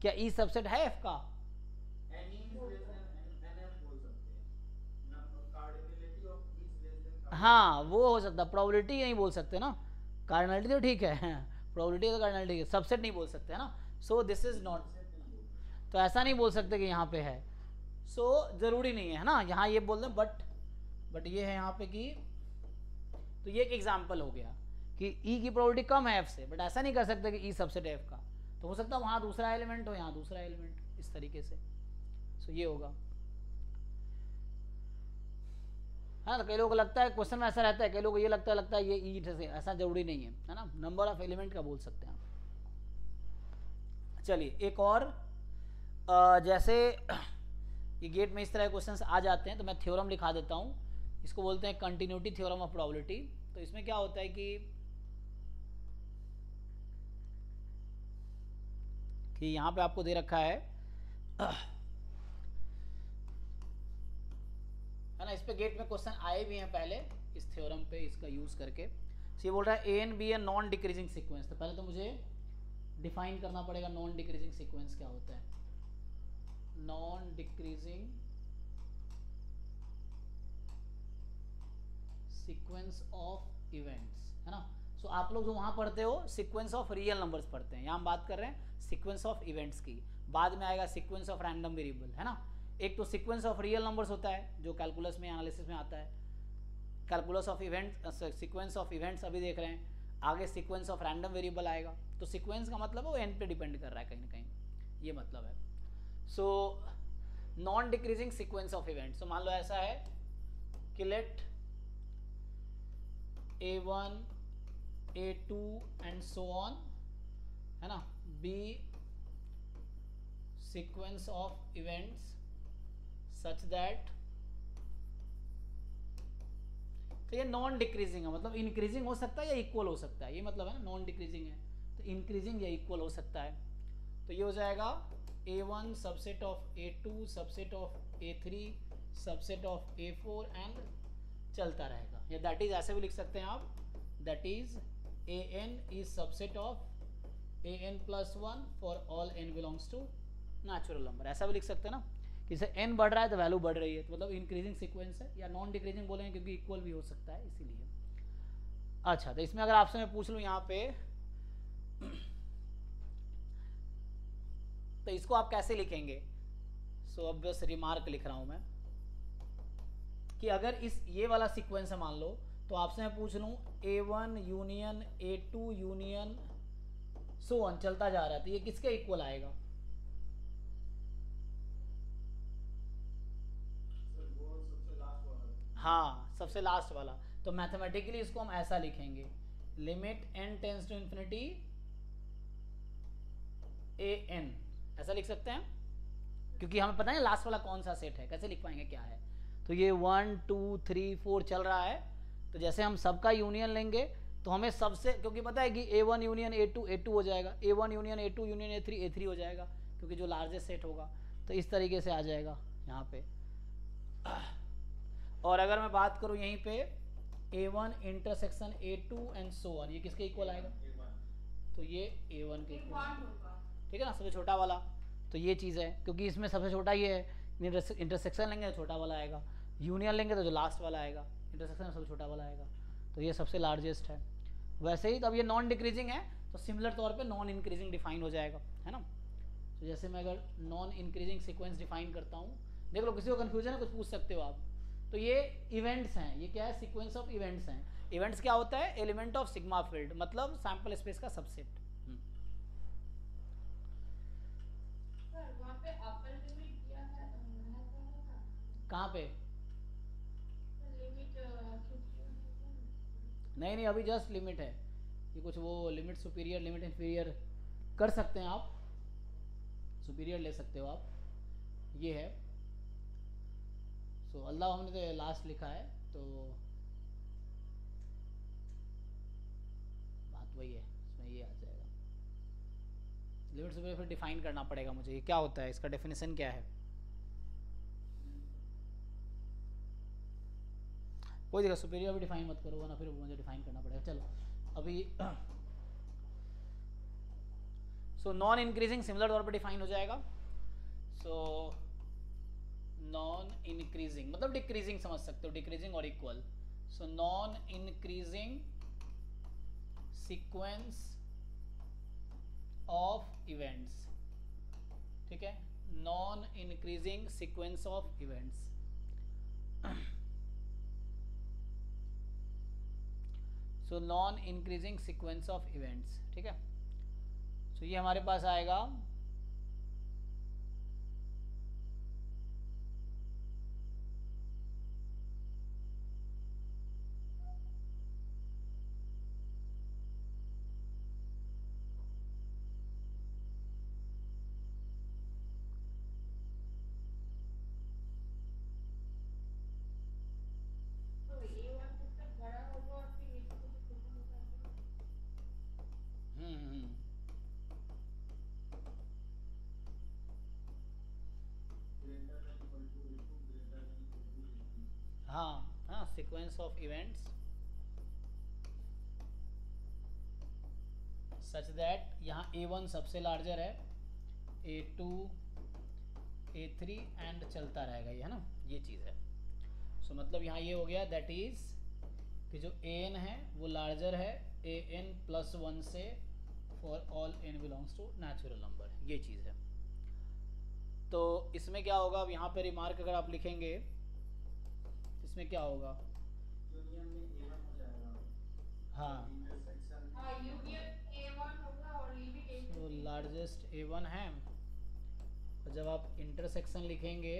क्या ई सबसेट है एफ़ का Any is less than N- NF बोल सकते हैं Number- cardinality of E is less than cardinality. हाँ वो हो सकता है प्रोबेबिलिटी नहीं बोल सकते ना। कार्डिनलिटी तो ठीक है। प्रोबेबिलिटी तो कार्डिनलिटी सबसेट नहीं बोल सकते है ना। सो दिस इज़ नॉट तो ऐसा नहीं बोल सकते कि यहाँ पे है। सो so, ज़रूरी नहीं है ना? यहाँ ये बोल दें बट बट ये है यहाँ पे कि तो ये एक एग्ज़ाम्पल हो गया कि ई e की प्रोबेबिलिटी कम है एफ़ से बट ऐसा नहीं कर सकते कि ई e सबसेट एफ़ का। तो हो सकता है वहाँ दूसरा एलिमेंट हो यहाँ दूसरा एलिमेंट इस तरीके से सो। So, ये होगा। हाँ तो कई लोगों को लगता है क्वेश्चन में ऐसा रहता है, कई लोगों को ये लगता है लगता है ये ई से ऐसा ज़रूरी नहीं है है ना? नंबर ऑफ़ एलिमेंट का बोल सकते हैं चलिए, एक और जैसे, ये गेट में इस तरह के क्वेश्चन आ जाते हैं तो मैं थ्योरम लिखा देता हूँ। इसको बोलते हैं कंटिन्यूटी थ्योरम ऑफ़ प्रोबेबिलिटी तो इसमें क्या होता है कि कि यहाँ पे आपको दे रखा है है ना इस पे गेट में क्वेश्चन आए भी हैं पहले इस थ्योरम पे इसका यूज़ करके। तो ये बोल रहा है A n be a non decreasing sequence तो पहले तो मुझे डिफाइन करना पड़ेगा नॉन डिक्रीजिंग सीक्वेंस क्या होता है। Non decreasing sequence of events है ना? सो so, आप लोग जो वहाँ पढ़ते हो सीक्वेंस ऑफ़ रियल नंबर्स पढ़ते हैं। यहाँ हम बात कर रहे हैं सीक्वेंस ऑफ़ इवेंट्स की। बाद में आएगा सीक्वेंस ऑफ़ रैंडम वेरिएबल है ना? एक तो सीक्वेंस ऑफ़ रियल नंबर्स होता है, जो कैलकुलस में एनालिसिस में आता है। Calculus of event sequence of events अभी देख रहे हैं। आगे सीक्वेंस ऑफ़ रैंडम वेरिएबल आएगा। तो सीक्वेंस का मतलब है वो एन पे डिपेंड कर रहा है कहीं ना कहीं। ये मतलब है। So non decreasing sequence of events तो मान लो ऐसा है कि let A one A two and so on है ना? Be sequence of events such that तो ये नॉन डिक्रीजिंग है मतलब इंक्रीजिंग हो सकता है या इक्वल हो सकता है? ये मतलब है ना नॉन डिक्रीजिंग है। तो इंक्रीजिंग या इक्वल हो सकता है। तो ये हो जाएगा A one subset of A two subset of A three subset of A four and चलता रहेगा। या दैट इज़ ऐसे भी लिख सकते हैं आप। That is A n is subset of A n plus one for all n belongs to natural number ऐसा भी लिख सकते हैं ना? कि एन बढ़ रहा है तो वैल्यू बढ़ रही है तो मतलब इंक्रीजिंग सीक्वेंस है, या नॉन डिक्रीजिंग बोलेंगे क्योंकि इक्वल भी हो सकता है इसीलिए। अच्छा तो इसमें अगर आपसे मैं पूछ लूँ यहाँ पे तो इसको आप कैसे लिखेंगे? सो अब बस रिमार्क लिख रहा हूँ मैं, कि अगर इस ये वाला सीक्वेंस है मान लो तो आपसे मैं पूछ लूँ A one union A two union so on चलता जा रहा है तो ये किसके इक्वल आएगा सर वो सबसे लास्ट वाला हाँ सबसे लास्ट वाला। तो मैथमेटिकली इसको हम ऐसा लिखेंगे। Limit n tends to infinity A n ऐसा लिख सकते हैं? क्योंकि हमें पता है लास्ट वाला कौन सा सेट है? कैसे लिख पाएँगे, क्या है? तो ये वन टू थ्री फोर चल रहा है। तो जैसे हम सबका यूनियन लेंगे तो हमें सबसे, क्योंकि पता है कि A one union A two A two हो जाएगा। A one union A two union A three A three हो जाएगा, क्योंकि जो लार्जेस्ट सेट होगा। तो इस तरीके से आ जाएगा यहाँ पे। और अगर मैं बात करूँ यहीं पे A one intersection A two and so on ये किसके इक्वल आएगा? तो ये ए वन के इक्वल ठीक है ना? सबसे छोटा वाला। तो ये चीज़ है क्योंकि इसमें सबसे छोटा ये है इंटरसेक्शन लेंगे तो छोटा वाला आएगा। यूनियन लेंगे तो जो लास्ट वाला आएगा इंटरसेक्शन में सबसे छोटा वाला आएगा। तो ये सबसे लार्जेस्ट है। वैसे ही तो अब ये नॉन डिक्रीजिंग है तो सिमिलर तौर पे नॉन इंक्रीजिंग डिफाइन हो जाएगा है ना? तो जैसे मैं अगर नॉन इंक्रीजिंग सीक्वेंस डिफाइन करता हूँ देख लो किसी को कन्फ्यूज़न है कुछ पूछ सकते हो आप। तो ये इवेंट्स हैं ये क्या है? सीक्वेंस ऑफ़ इवेंट्स हैं। इवेंट्स क्या होता है? एलिमेंट ऑफ़ सिग्मा फ़ील्ड मतलब सैंपल स्पेस का सबसेट सर वहाँ पे अपर लिमिट दिया है है क्या है कहाँ पे? नहीं नहीं अभी जस्ट लिमिट है। ये कुछ वो लिमिट सुपीरियर लिमिट इन्फीरियर कर सकते हैं आप। सुपीरियर ले सकते हो आप। ये है। सो अल्लाह हमने तो लास्ट लिखा है तो बात वही है, इसमें ये आ जाएगा। लिमिट सुपीरियर फिर डिफाइन करना पड़ेगा मुझे, ये क्या होता है, इसका डेफिनेशन क्या है? कोई जगह सुपीरियर भी डिफाइन मत करो ना फिर मुझे डिफाइन करना पड़ेगा। चलो, अभी सो नॉन इंक्रीजिंग सिमिलर तौर पर डिफाइन हो जाएगा। सो नॉन इंक्रीजिंग मतलब डिक्रीजिंग समझ सकते हो डिक्रीजिंग और equal so non increasing sequence of events ठीक है? Non increasing sequence of events so non increasing sequence of events ठीक है? सो ये हमारे पास आएगा तो ये वन सिस्टम बड़ा होगा और फिर ये सब कुछ छोटा होगा हम्म हम्म greater than equal to a2 greater than equal to a3 हाँ sequence of events such that यहाँ ए वन सबसे लार्जर है A two A three and चलता रहेगा ये है ना? ये चीज़ है। सो so, मतलब यहाँ ये हो गया दैट इज़ कि जो ए एन है वो लार्जर है ए एन प्लस वन से for all n belongs to natural number ये चीज़ है। तो इसमें क्या होगा? अब यहाँ पर रिमार्क अगर आप लिखेंगे इसमें क्या होगा? हाँ। हाँ तो लार्जेस्ट ए वन है। और जब आप इंटरसेक्शन लिखेंगे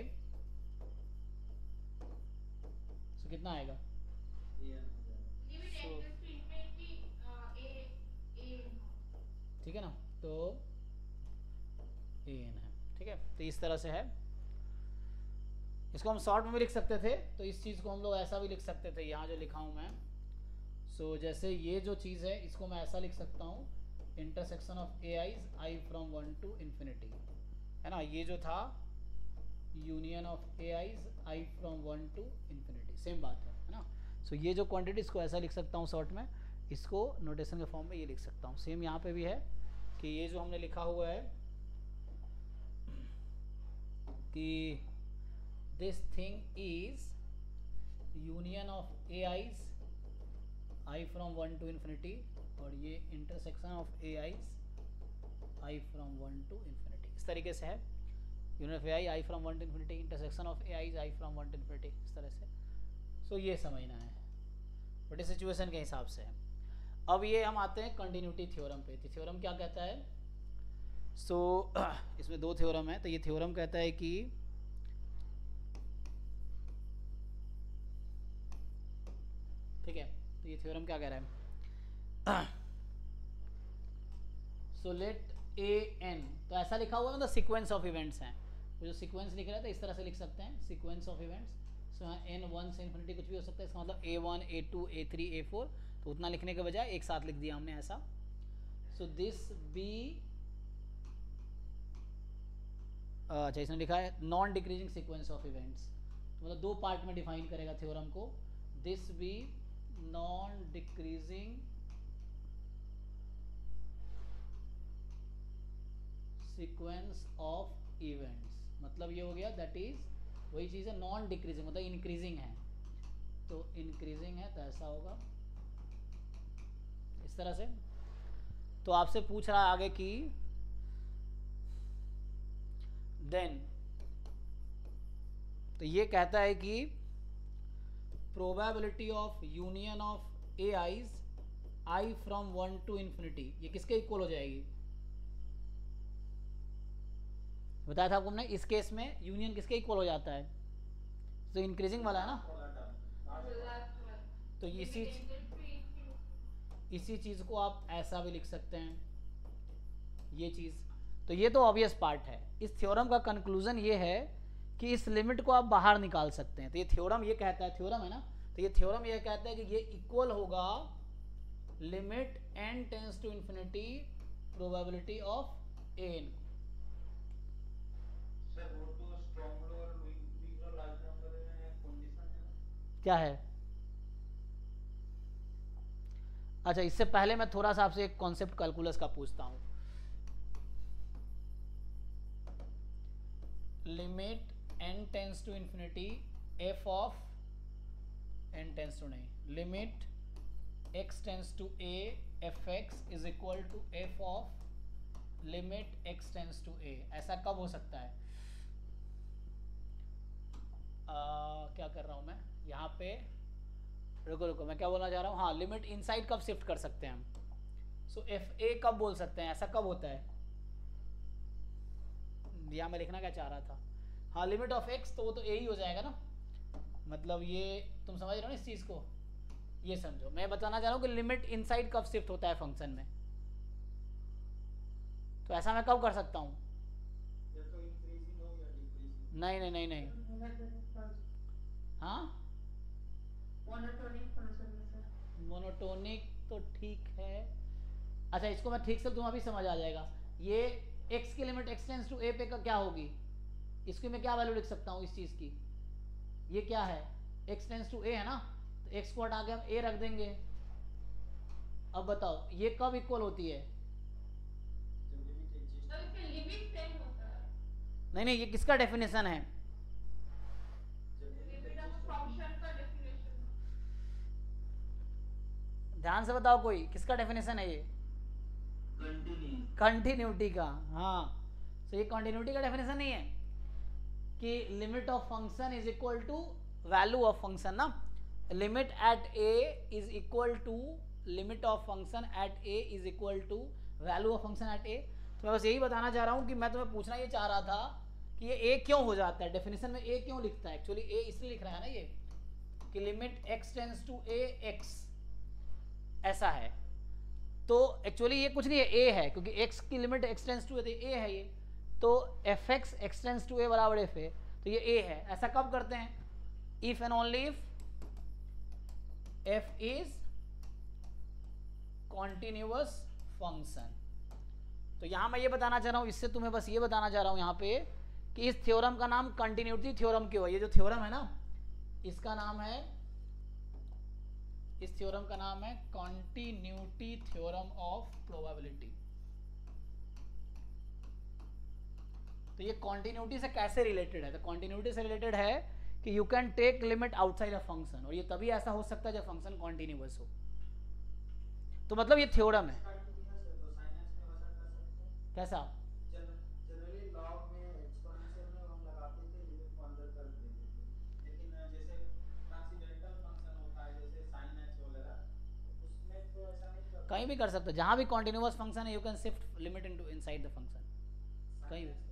तो कितना आएगा? ए ठीक है ना? तो ए एन है। ठीक है? तो इस तरह से है। इसको हम शॉर्ट में भी लिख सकते थे। तो इस चीज़ को हम लोग ऐसा भी लिख सकते थे। यहाँ जो लिखा हूँ मैं। सो so, जैसे ये जो चीज़ है इसको मैं ऐसा लिख सकता हूँ intersection of A i's i from one to infinity है ना? ये जो था union of A i's i from one to infinity same बात है है ना? सो so, ये जो क्वांटिटी इसको ऐसा लिख सकता हूँ शॉर्ट में. इसको नोटेशन के फॉर्म में ये लिख सकता हूँ. सेम यहाँ पे भी है कि ये जो हमने लिखा हुआ है कि this thing is union of A i's i from one to infinity और ये intersection of A i's i from one to infinity. इस तरीके से है। Union of A i i from one to infinity intersection of A i's i from one to infinity इस तरह से। सो so, ये समझना है। बट सिचुएशन के हिसाब से है। अब ये हम आते हैं कंटिन्यूटी थ्योरम पे। थ्योरम क्या कहता है? सो so, इसमें दो थ्योरम है। तो ये थ्योरम कहता है कि ठीक है। तो ये थ्योरम क्या कह रहा है? सो लेट ए एन तो ऐसा लिखा हुआ है मतलब सीक्वेंस ऑफ़ इवेंट्स हैं। वो जो सीक्वेंस लिख रहा तो इस तरह से लिख सकते हैं सीक्वेंस ऑफ़ इवेंट्स सो यहाँ एन वन से इन्फिनिटी कुछ भी हो सकता है, इसका मतलब A one A two A three A four तो उतना लिखने के बजाय एक साथ लिख दिया हमने ऐसा। सो दिस बी अच्छा इसने लिखा है non decreasing sequence of events मतलब दो पार्ट में डिफाइन करेगा थ्योरम को। This be non decreasing sequence of events मतलब ये हो गया दैट इज़ वही चीज़ है नॉन डिक्रीजिंग मतलब इंक्रीजिंग है। तो इंक्रीजिंग है तो ऐसा होगा। इस तरह से। तो आपसे पूछ रहा आगे कि देन तो ये कहता है कि probability of union of A i's i from one to infinity ये किसके इक्वल हो जाएगी? बताया था आपको हमने, इस केस में यूनियन किसके इक्वल हो जाता है? तो इंक्रीजिंग वाला है ना? तो इसी इसी चीज़ को आप ऐसा भी लिख सकते हैं। ये चीज़। तो ये तो ऑब्वियस पार्ट है। इस थ्योरम का कंक्लूजन ये है कि इस लिमिट को आप बाहर निकाल सकते हैं। तो ये थ्योरम ये कहता है थ्योरम है ना? तो ये थ्योरम ये कहता है कि ये इक्वल होगा limit n tends to infinity probability of n क्या है? अच्छा इससे पहले मैं थोड़ा सा आपसे एक कॉन्सेप्ट कैलकुलस का पूछता हूँ। Limit n tends to infinity f of n tends to नहीं limit x tends to a f x is equal to f of limit x tends to a. ऐसा कब हो सकता है? आ, क्या कर रहा हूँ मैं? यहाँ पे रुको रुको मैं क्या बोलना चाह रहा हूँ? हाँ लिमिट इनसाइड कब शिफ्ट कर सकते हैं हम? सो एफ़ ए कब बोल सकते हैं? ऐसा कब होता है? यहाँ मैं लिखना क्या चाह रहा था? हाँ लिमिट ऑफ़ एक्स तो वो तो ए ही हो जाएगा ना। मतलब ये तुम समझ रहे हो ना इस चीज़ को? ये समझो। मैं बताना चाह रहा हूँ कि लिमिट इनसाइड कब शिफ्ट होता है फ़ंक्शन में? तो ऐसा मैं कब कर सकता हूँ? इंक्रीजिंग या डिक्रीजिंग नहीं नहीं नहीं नहीं। हाँ? मोनोटोनिक फ़ंक्शन में सर मोनोटोनिक तो ठीक है। अच्छा इसको मैं ठीक से तुम अभी समझ आ जाएगा। ये x की limit x tends to a पे का क्या होगी? इसकी मैं क्या वैल्यू लिख सकता हूँ इस चीज़ की? ये क्या है? x टेंस टू ए है ना? तो x को हटा के हम a रख देंगे। अब बताओ ये कब इक्वल होती है? नहीं नहीं ये किसका डेफिनेशन है? ध्यान से बताओ कोई किसका डेफिनेशन है ये? कंटिन्यूटी का हाँ। तो ये कंटिन्यूटी का डेफिनेशन नहीं है? कि limit of function is equal to value of function ना? Limit at a is equal to limit of function at a is equal to value of function at a तो मैं बस यही बताना चाह रहा हूँ कि मैं तुम्हें पूछना ये चाह रहा था कि ये ए क्यों हो जाता है? डेफिनेशन में ए क्यों लिखता है? एक्चुअली ए इसलिए लिख रहा है ना ये, कि limit x tends to a x ऐसा है। तो एक्चुअली ये कुछ नहीं है ए है, क्योंकि एक्स की limit x tends to a है ये। तो f x x tends to a बराबर एफ़ है तो ये a है। ऐसा कब करते हैं? If and only if f is continuous function तो यहाँ मैं ये बताना चाह रहा हूँ, इससे तुम्हें बस ये बताना चाह रहा हूँ यहाँ पे कि इस थ्योरम का नाम कंटिन्यूटी थ्योरम क्यों है? ये जो थ्योरम है ना, इसका नाम है, इस थ्योरम का नाम है कॉन्टिन्यूटी थ्योरम ऑफ़ प्रोबेबिलिटी तो ये कॉन्टिन्यूटी से कैसे रिलेटेड है? तो कॉन्टिन्यूटी से रिलेटेड है कि you can take limit outside a function और ये तभी ऐसा हो सकता है जब फ़ंक्शन कॉन्टिन्यूअस हो। तो मतलब ये थ्योरम है। कैसा? कहीं भी कर सकते हो। जहाँ भी कॉन्टिन्यूस फ़ंक्शन है you can shift limit into inside the function कहीं भी।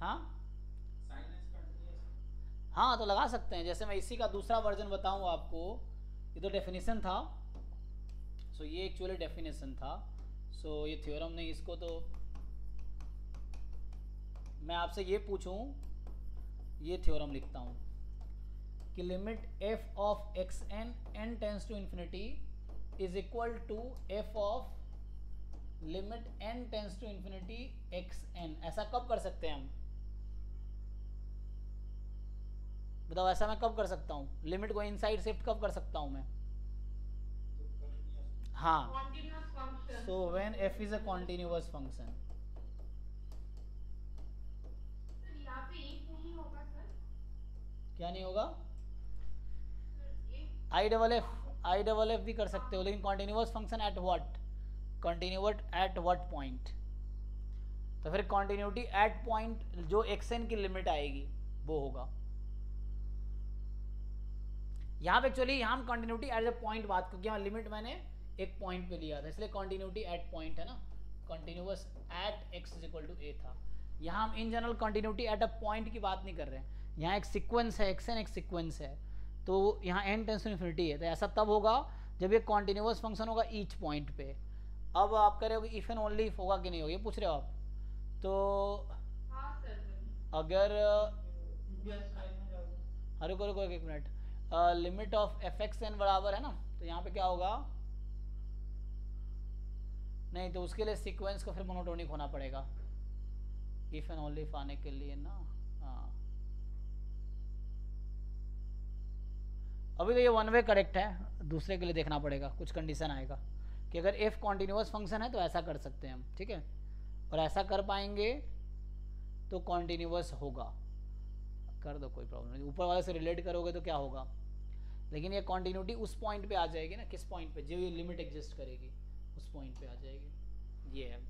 हाँ? है। हाँ तो लगा सकते हैं। जैसे मैं इसी का दूसरा वर्जन बताऊँ आपको। ये तो डेफिनेशन था। सो ये एक्चुअली डेफिनेशन था। सो ये थ्योरम नहीं इसको तो मैं आपसे ये पूछूँ। ये थ्योरम लिखता हूँ कि limit f of x n n tends to infinity is equal to f of limit n tends to infinity x n ऐसा कब कर सकते हैं हम? बताओ ऐसा मैं कब कर सकता हूँ? लिमिट को इनसाइड शिफ्ट कब कर सकता हूँ मैं? हाँ। कॉन्टिन्यूअस फ़ंक्शन एफ़ इज़ नहीं होगा सर क्या नहीं होगा? I double F I double F भी कर सकते हो लेकिन continuous function at what? Continuous at what point तो फिर continuity एट पॉइंट जो xn की लिमिट आएगी वो होगा। यहाँ पे एक्चुअली यहाँ हम कंटिन्यूटी एट द पॉइंट बात क्योंकि यहाँ लिमिट मैंने एक पॉइंट पे लिया था इसलिए कंटिन्यूटी एट पॉइंट है ना? Continuous at x is equal to a था। यहाँ हम in general continuity at a point की बात नहीं कर रहे हैं। यहाँ एक सीक्वेंस है एक्स एन एक सीक्वेंस है। तो यहाँ एन टेंस टू इन्फिनिटी है। तो ऐसा तब होगा जब ये कॉन्टिन्यूस फ़ंक्शन होगा ईच पॉइंट पे। अब आप कह रहे हो कि इफ़ एंड ओनली इफ़ होगा कि नहीं होगा ये पूछ रहे हो आप? तो हाँ अगर अरे रुको एक minute. Limit of f x n बराबर है ना? तो यहाँ पे क्या होगा? नहीं तो उसके लिए सीक्वेंस को फिर मोनोटोनिक होना पड़ेगा। इफ़ एंड ओनली आने के लिए ना? हाँ। अभी तो ये वन वे करेक्ट है। दूसरे के लिए देखना पड़ेगा। कुछ कंडीशन आएगा। कि अगर एफ़ कॉन्टिन्यूस फ़ंक्शन है तो ऐसा कर सकते हैं हम, ठीक है? और ऐसा कर पाएँगे तो कॉन्टिन्यूस होगा। कर दो, कोई प्रॉब्लम नहीं। ऊपर वाले से रिलेट करोगे तो क्या होगा? लेकिन ये कॉन्टिन्यूटी उस पॉइंट पे आ जाएगी ना, किस पॉइंट पे? जो ये लिमिट एग्जिस्ट करेगी, उस पॉइंट पे आ जाएगी। ये है।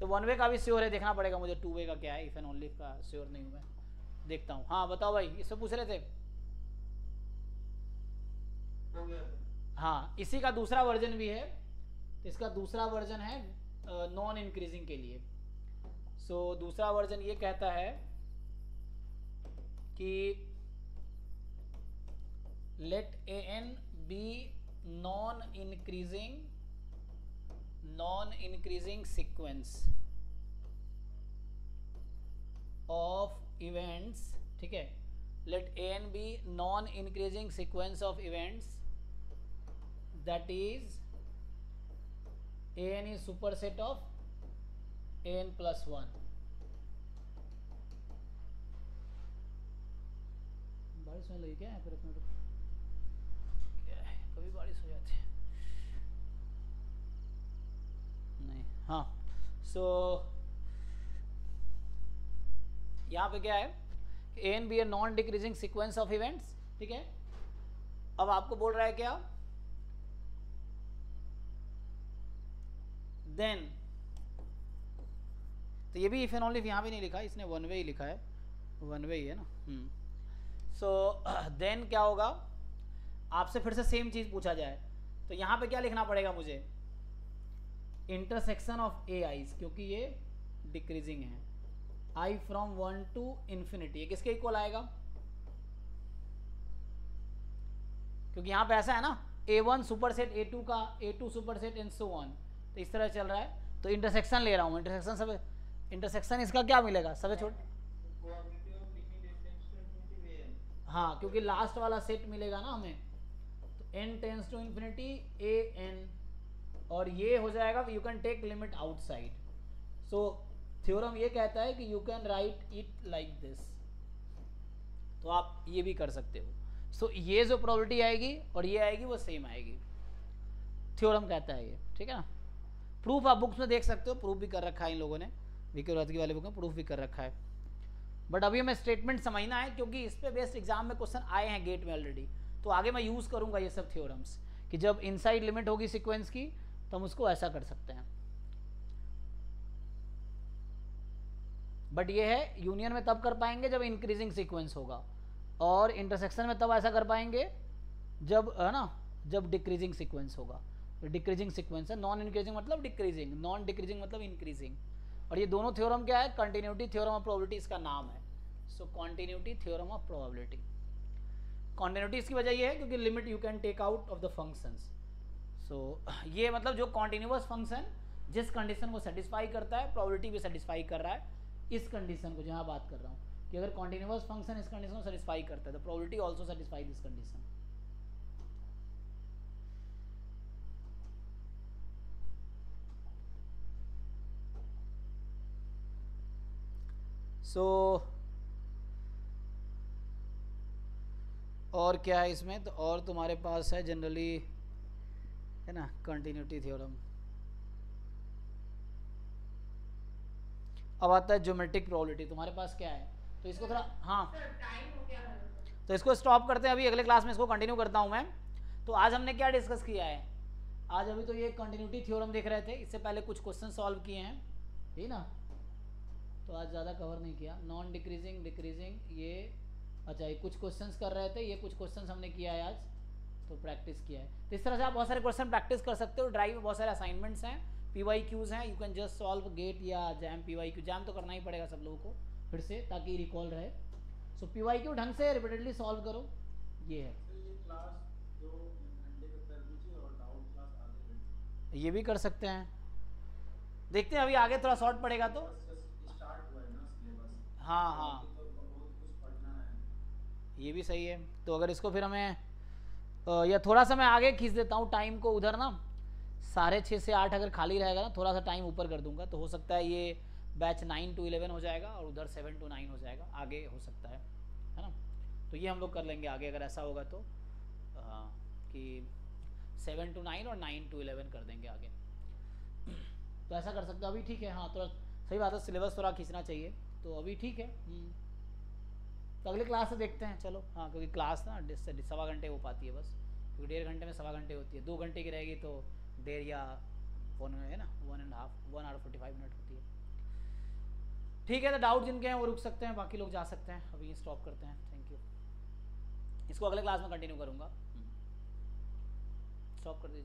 तो वन वे का भी श्योर है, देखना पड़ेगा मुझे टू वे का क्या है। If and only if sure नहीं हूँ मैं। देखता हूँ। हाँ बताओ भाई इससे पूछ रहे थे? हो, इसी का दूसरा वर्जन भी है। इसका दूसरा वर्जन है नॉन इंक्रीजिंग के लिए। सो so, दूसरा वर्जन ये कहता है कि let A n be non increasing non increasing sequence of events ठीक है? Let A n be non increasing sequence of events that is an is superset of an plus 1 बारिश होने लगी क्या है फिर अपने क्या है? कभी बारिश हो जाती है। नहीं हाँ। सो so, यहाँ पे क्या है? N be a non decreasing sequence of events ठीक है? अब आपको बोल रहा है क्या? देन तो ये भी इफ़ एंड ओनली यहाँ भी नहीं लिखा, इसने वन वे ही लिखा है। वन वे ही है ना? सो देन क्या होगा? आपसे फिर से सेम चीज़ पूछा जाए तो यहाँ पे क्या लिखना पड़ेगा मुझे? इंटरसेक्शन ऑफ़ ए आईज क्योंकि ये डिक्रीजिंग है। I from one to infinity ये किसके इक्वल आएगा? क्योंकि यहाँ पे ऐसा है ना A one super set A two का A two super set and so on तो इस तरह चल रहा है। तो इंटरसेक्शन ले रहा हूँ इंटरसेक्शन सब इंटरसेक्शन इसका क्या मिलेगा? सबसे छोट हाँ क्योंकि लास्ट वाला सेट मिलेगा ना हमें। तो n tends to infinity A n और ये हो जाएगा you can take limit outside so theorem ये कहता है कि you can write it like this तो आप ये भी कर सकते हो। सो so, ये जो प्रोबेबिलिटी आएगी और ये आएगी वो सेम आएगी। थ्योरम कहता है ये ठीक है ना? प्रूफ आप बुक्स में देख सकते हो प्रूफ भी कर रखा है इन लोगों ने। विके की वाले बुक में प्रूफ भी कर रखा है। बट अभी हमें स्टेटमेंट समझना है क्योंकि इस पे बेस्ड एग्ज़ाम में क्वेश्चन आए हैं गेट में ऑलरेडी तो आगे मैं यूज़ करूँगा ये सब थ्योरम्स कि जब इनसाइड लिमिट होगी सीक्वेंस की तो हम उसको ऐसा कर सकते हैं। बट ये है यूनियन में तब कर पाएँगे जब इंक्रीजिंग सीक्वेंस होगा। और इंटरसेक्शन में तब ऐसा कर पाएँगे जब, है ना, जब डिक्रीजिंग सीक्वेंस होगा। डिक्रीजिंग सीक्वेंस है नॉन इंक्रीजिंग मतलब डिक्रीजिंग नॉन डिक्रीजिंग मतलब इंक्रीजिंग और ये दोनों थ्योरम क्या है? कंटिन्यूटी थ्योरम ऑफ़ प्रोबेबिलिटी इसका नाम है। So continuity theorem of probability continuity इसकी वजह ये है क्योंकि limit you can take out of the functions so ये मतलब जो कॉन्टिन्यूस फ़ंक्शन जिस कंडीशन को सेटिस्फाई करता है प्रोबेबिलिटी भी सेटिस्फाई कर रहा है, इस कंडीशन को, जहाँ बात कर रहा हूँ, कि अगर कॉन्टिन्यूस फ़ंक्शन इस कंडीशन को सेटिस्फाई करता है तो probability also satisfy this condition so so, और क्या है इसमें? तो और तुम्हारे पास है जनरली है ना कंटिन्यूटी थ्योरम अब आता है ज्योमेट्रिक प्रोबेबिलिटी तुम्हारे पास क्या है? तो इसको थोड़ा हाँ. तो इसको स्टॉप करते हैं अभी अगले क्लास में इसको कंटिन्यू करता हूँ मैं. तो आज हमने क्या डिस्कस किया है? आज अभी तो ये कंटिन्यूटी थ्योरम देख रहे थे. इससे पहले कुछ क्वेश्चन सॉल्व किए हैं. ठीक ना? तो आज ज़्यादा कवर नहीं किया। नॉन डिक्रीजिंग डिक्रीजिंग ये अच्छा ये कुछ क्वेश्चंस कर रहे थे ये कुछ क्वेश्चंस हमने किया है आज तो प्रैक्टिस किया है। तो इस तरह से आप बहुत सारे क्वेश्चन प्रैक्टिस कर सकते हो। ड्राइव में बहुत सारे असाइनमेंट्स हैं पी वाई क्यूज़ हैं you can just solve GATE या JAM P Y Q JAM तो करना ही पड़ेगा सब लोगों को फिर से ताकि रिकॉल रहे। सो पी वाई क्यू ढंग से रिपीटेडली सॉल्व करो ये है। ये भी कर सकते हैं। देखते हैं अभी आगे थोड़ा शॉर्ट पड़ेगा तो स्टार्ट हुआ है ना सिलेबस हाँ हाँ। तो ये भी सही है। तो अगर इसको फिर हमें या थोड़ा सा मैं आगे खींच देता हूँ टाइम को उधर ना। साढ़े छः से आठ अगर खाली रहेगा ना थोड़ा सा टाइम ऊपर कर दूँगा तो हो सकता है ये बैच नाइन टू इलेवन हो जाएगा और उधर सेवन टू नाइन हो जाएगा। आगे हो सकता है है ना? तो ये हम लोग कर लेंगे आगे अगर ऐसा होगा तो। अ, कि सेवन टू नाइन और नाइन टू इलेवन कर देंगे आगे। तो ऐसा कर सकते हो। अभी ठीक है हाँ थोड़ा सही बात है सिलेबस थोड़ा खींचना चाहिए। तो अभी ठीक है। हम्म। तो अगले क्लास से देखते हैं चलो। हाँ क्योंकि क्लास ना सवा घंटे हो पाती है बस। क्योंकि डेढ़ घंटे में सवा घंटे होती है। दो घंटे की रहेगी तो डेढ़ या वन में है ना? One and half one hour forty five minute होती है। ठीक है तो डाउट जिनके हैं वो रुक सकते हैं बाकी लोग जा सकते हैं। अभी स्टॉप करते हैं। थैंक यू इसको अगले क्लास में कंटिन्यू करूँगा। स्टॉप कर दीजिए।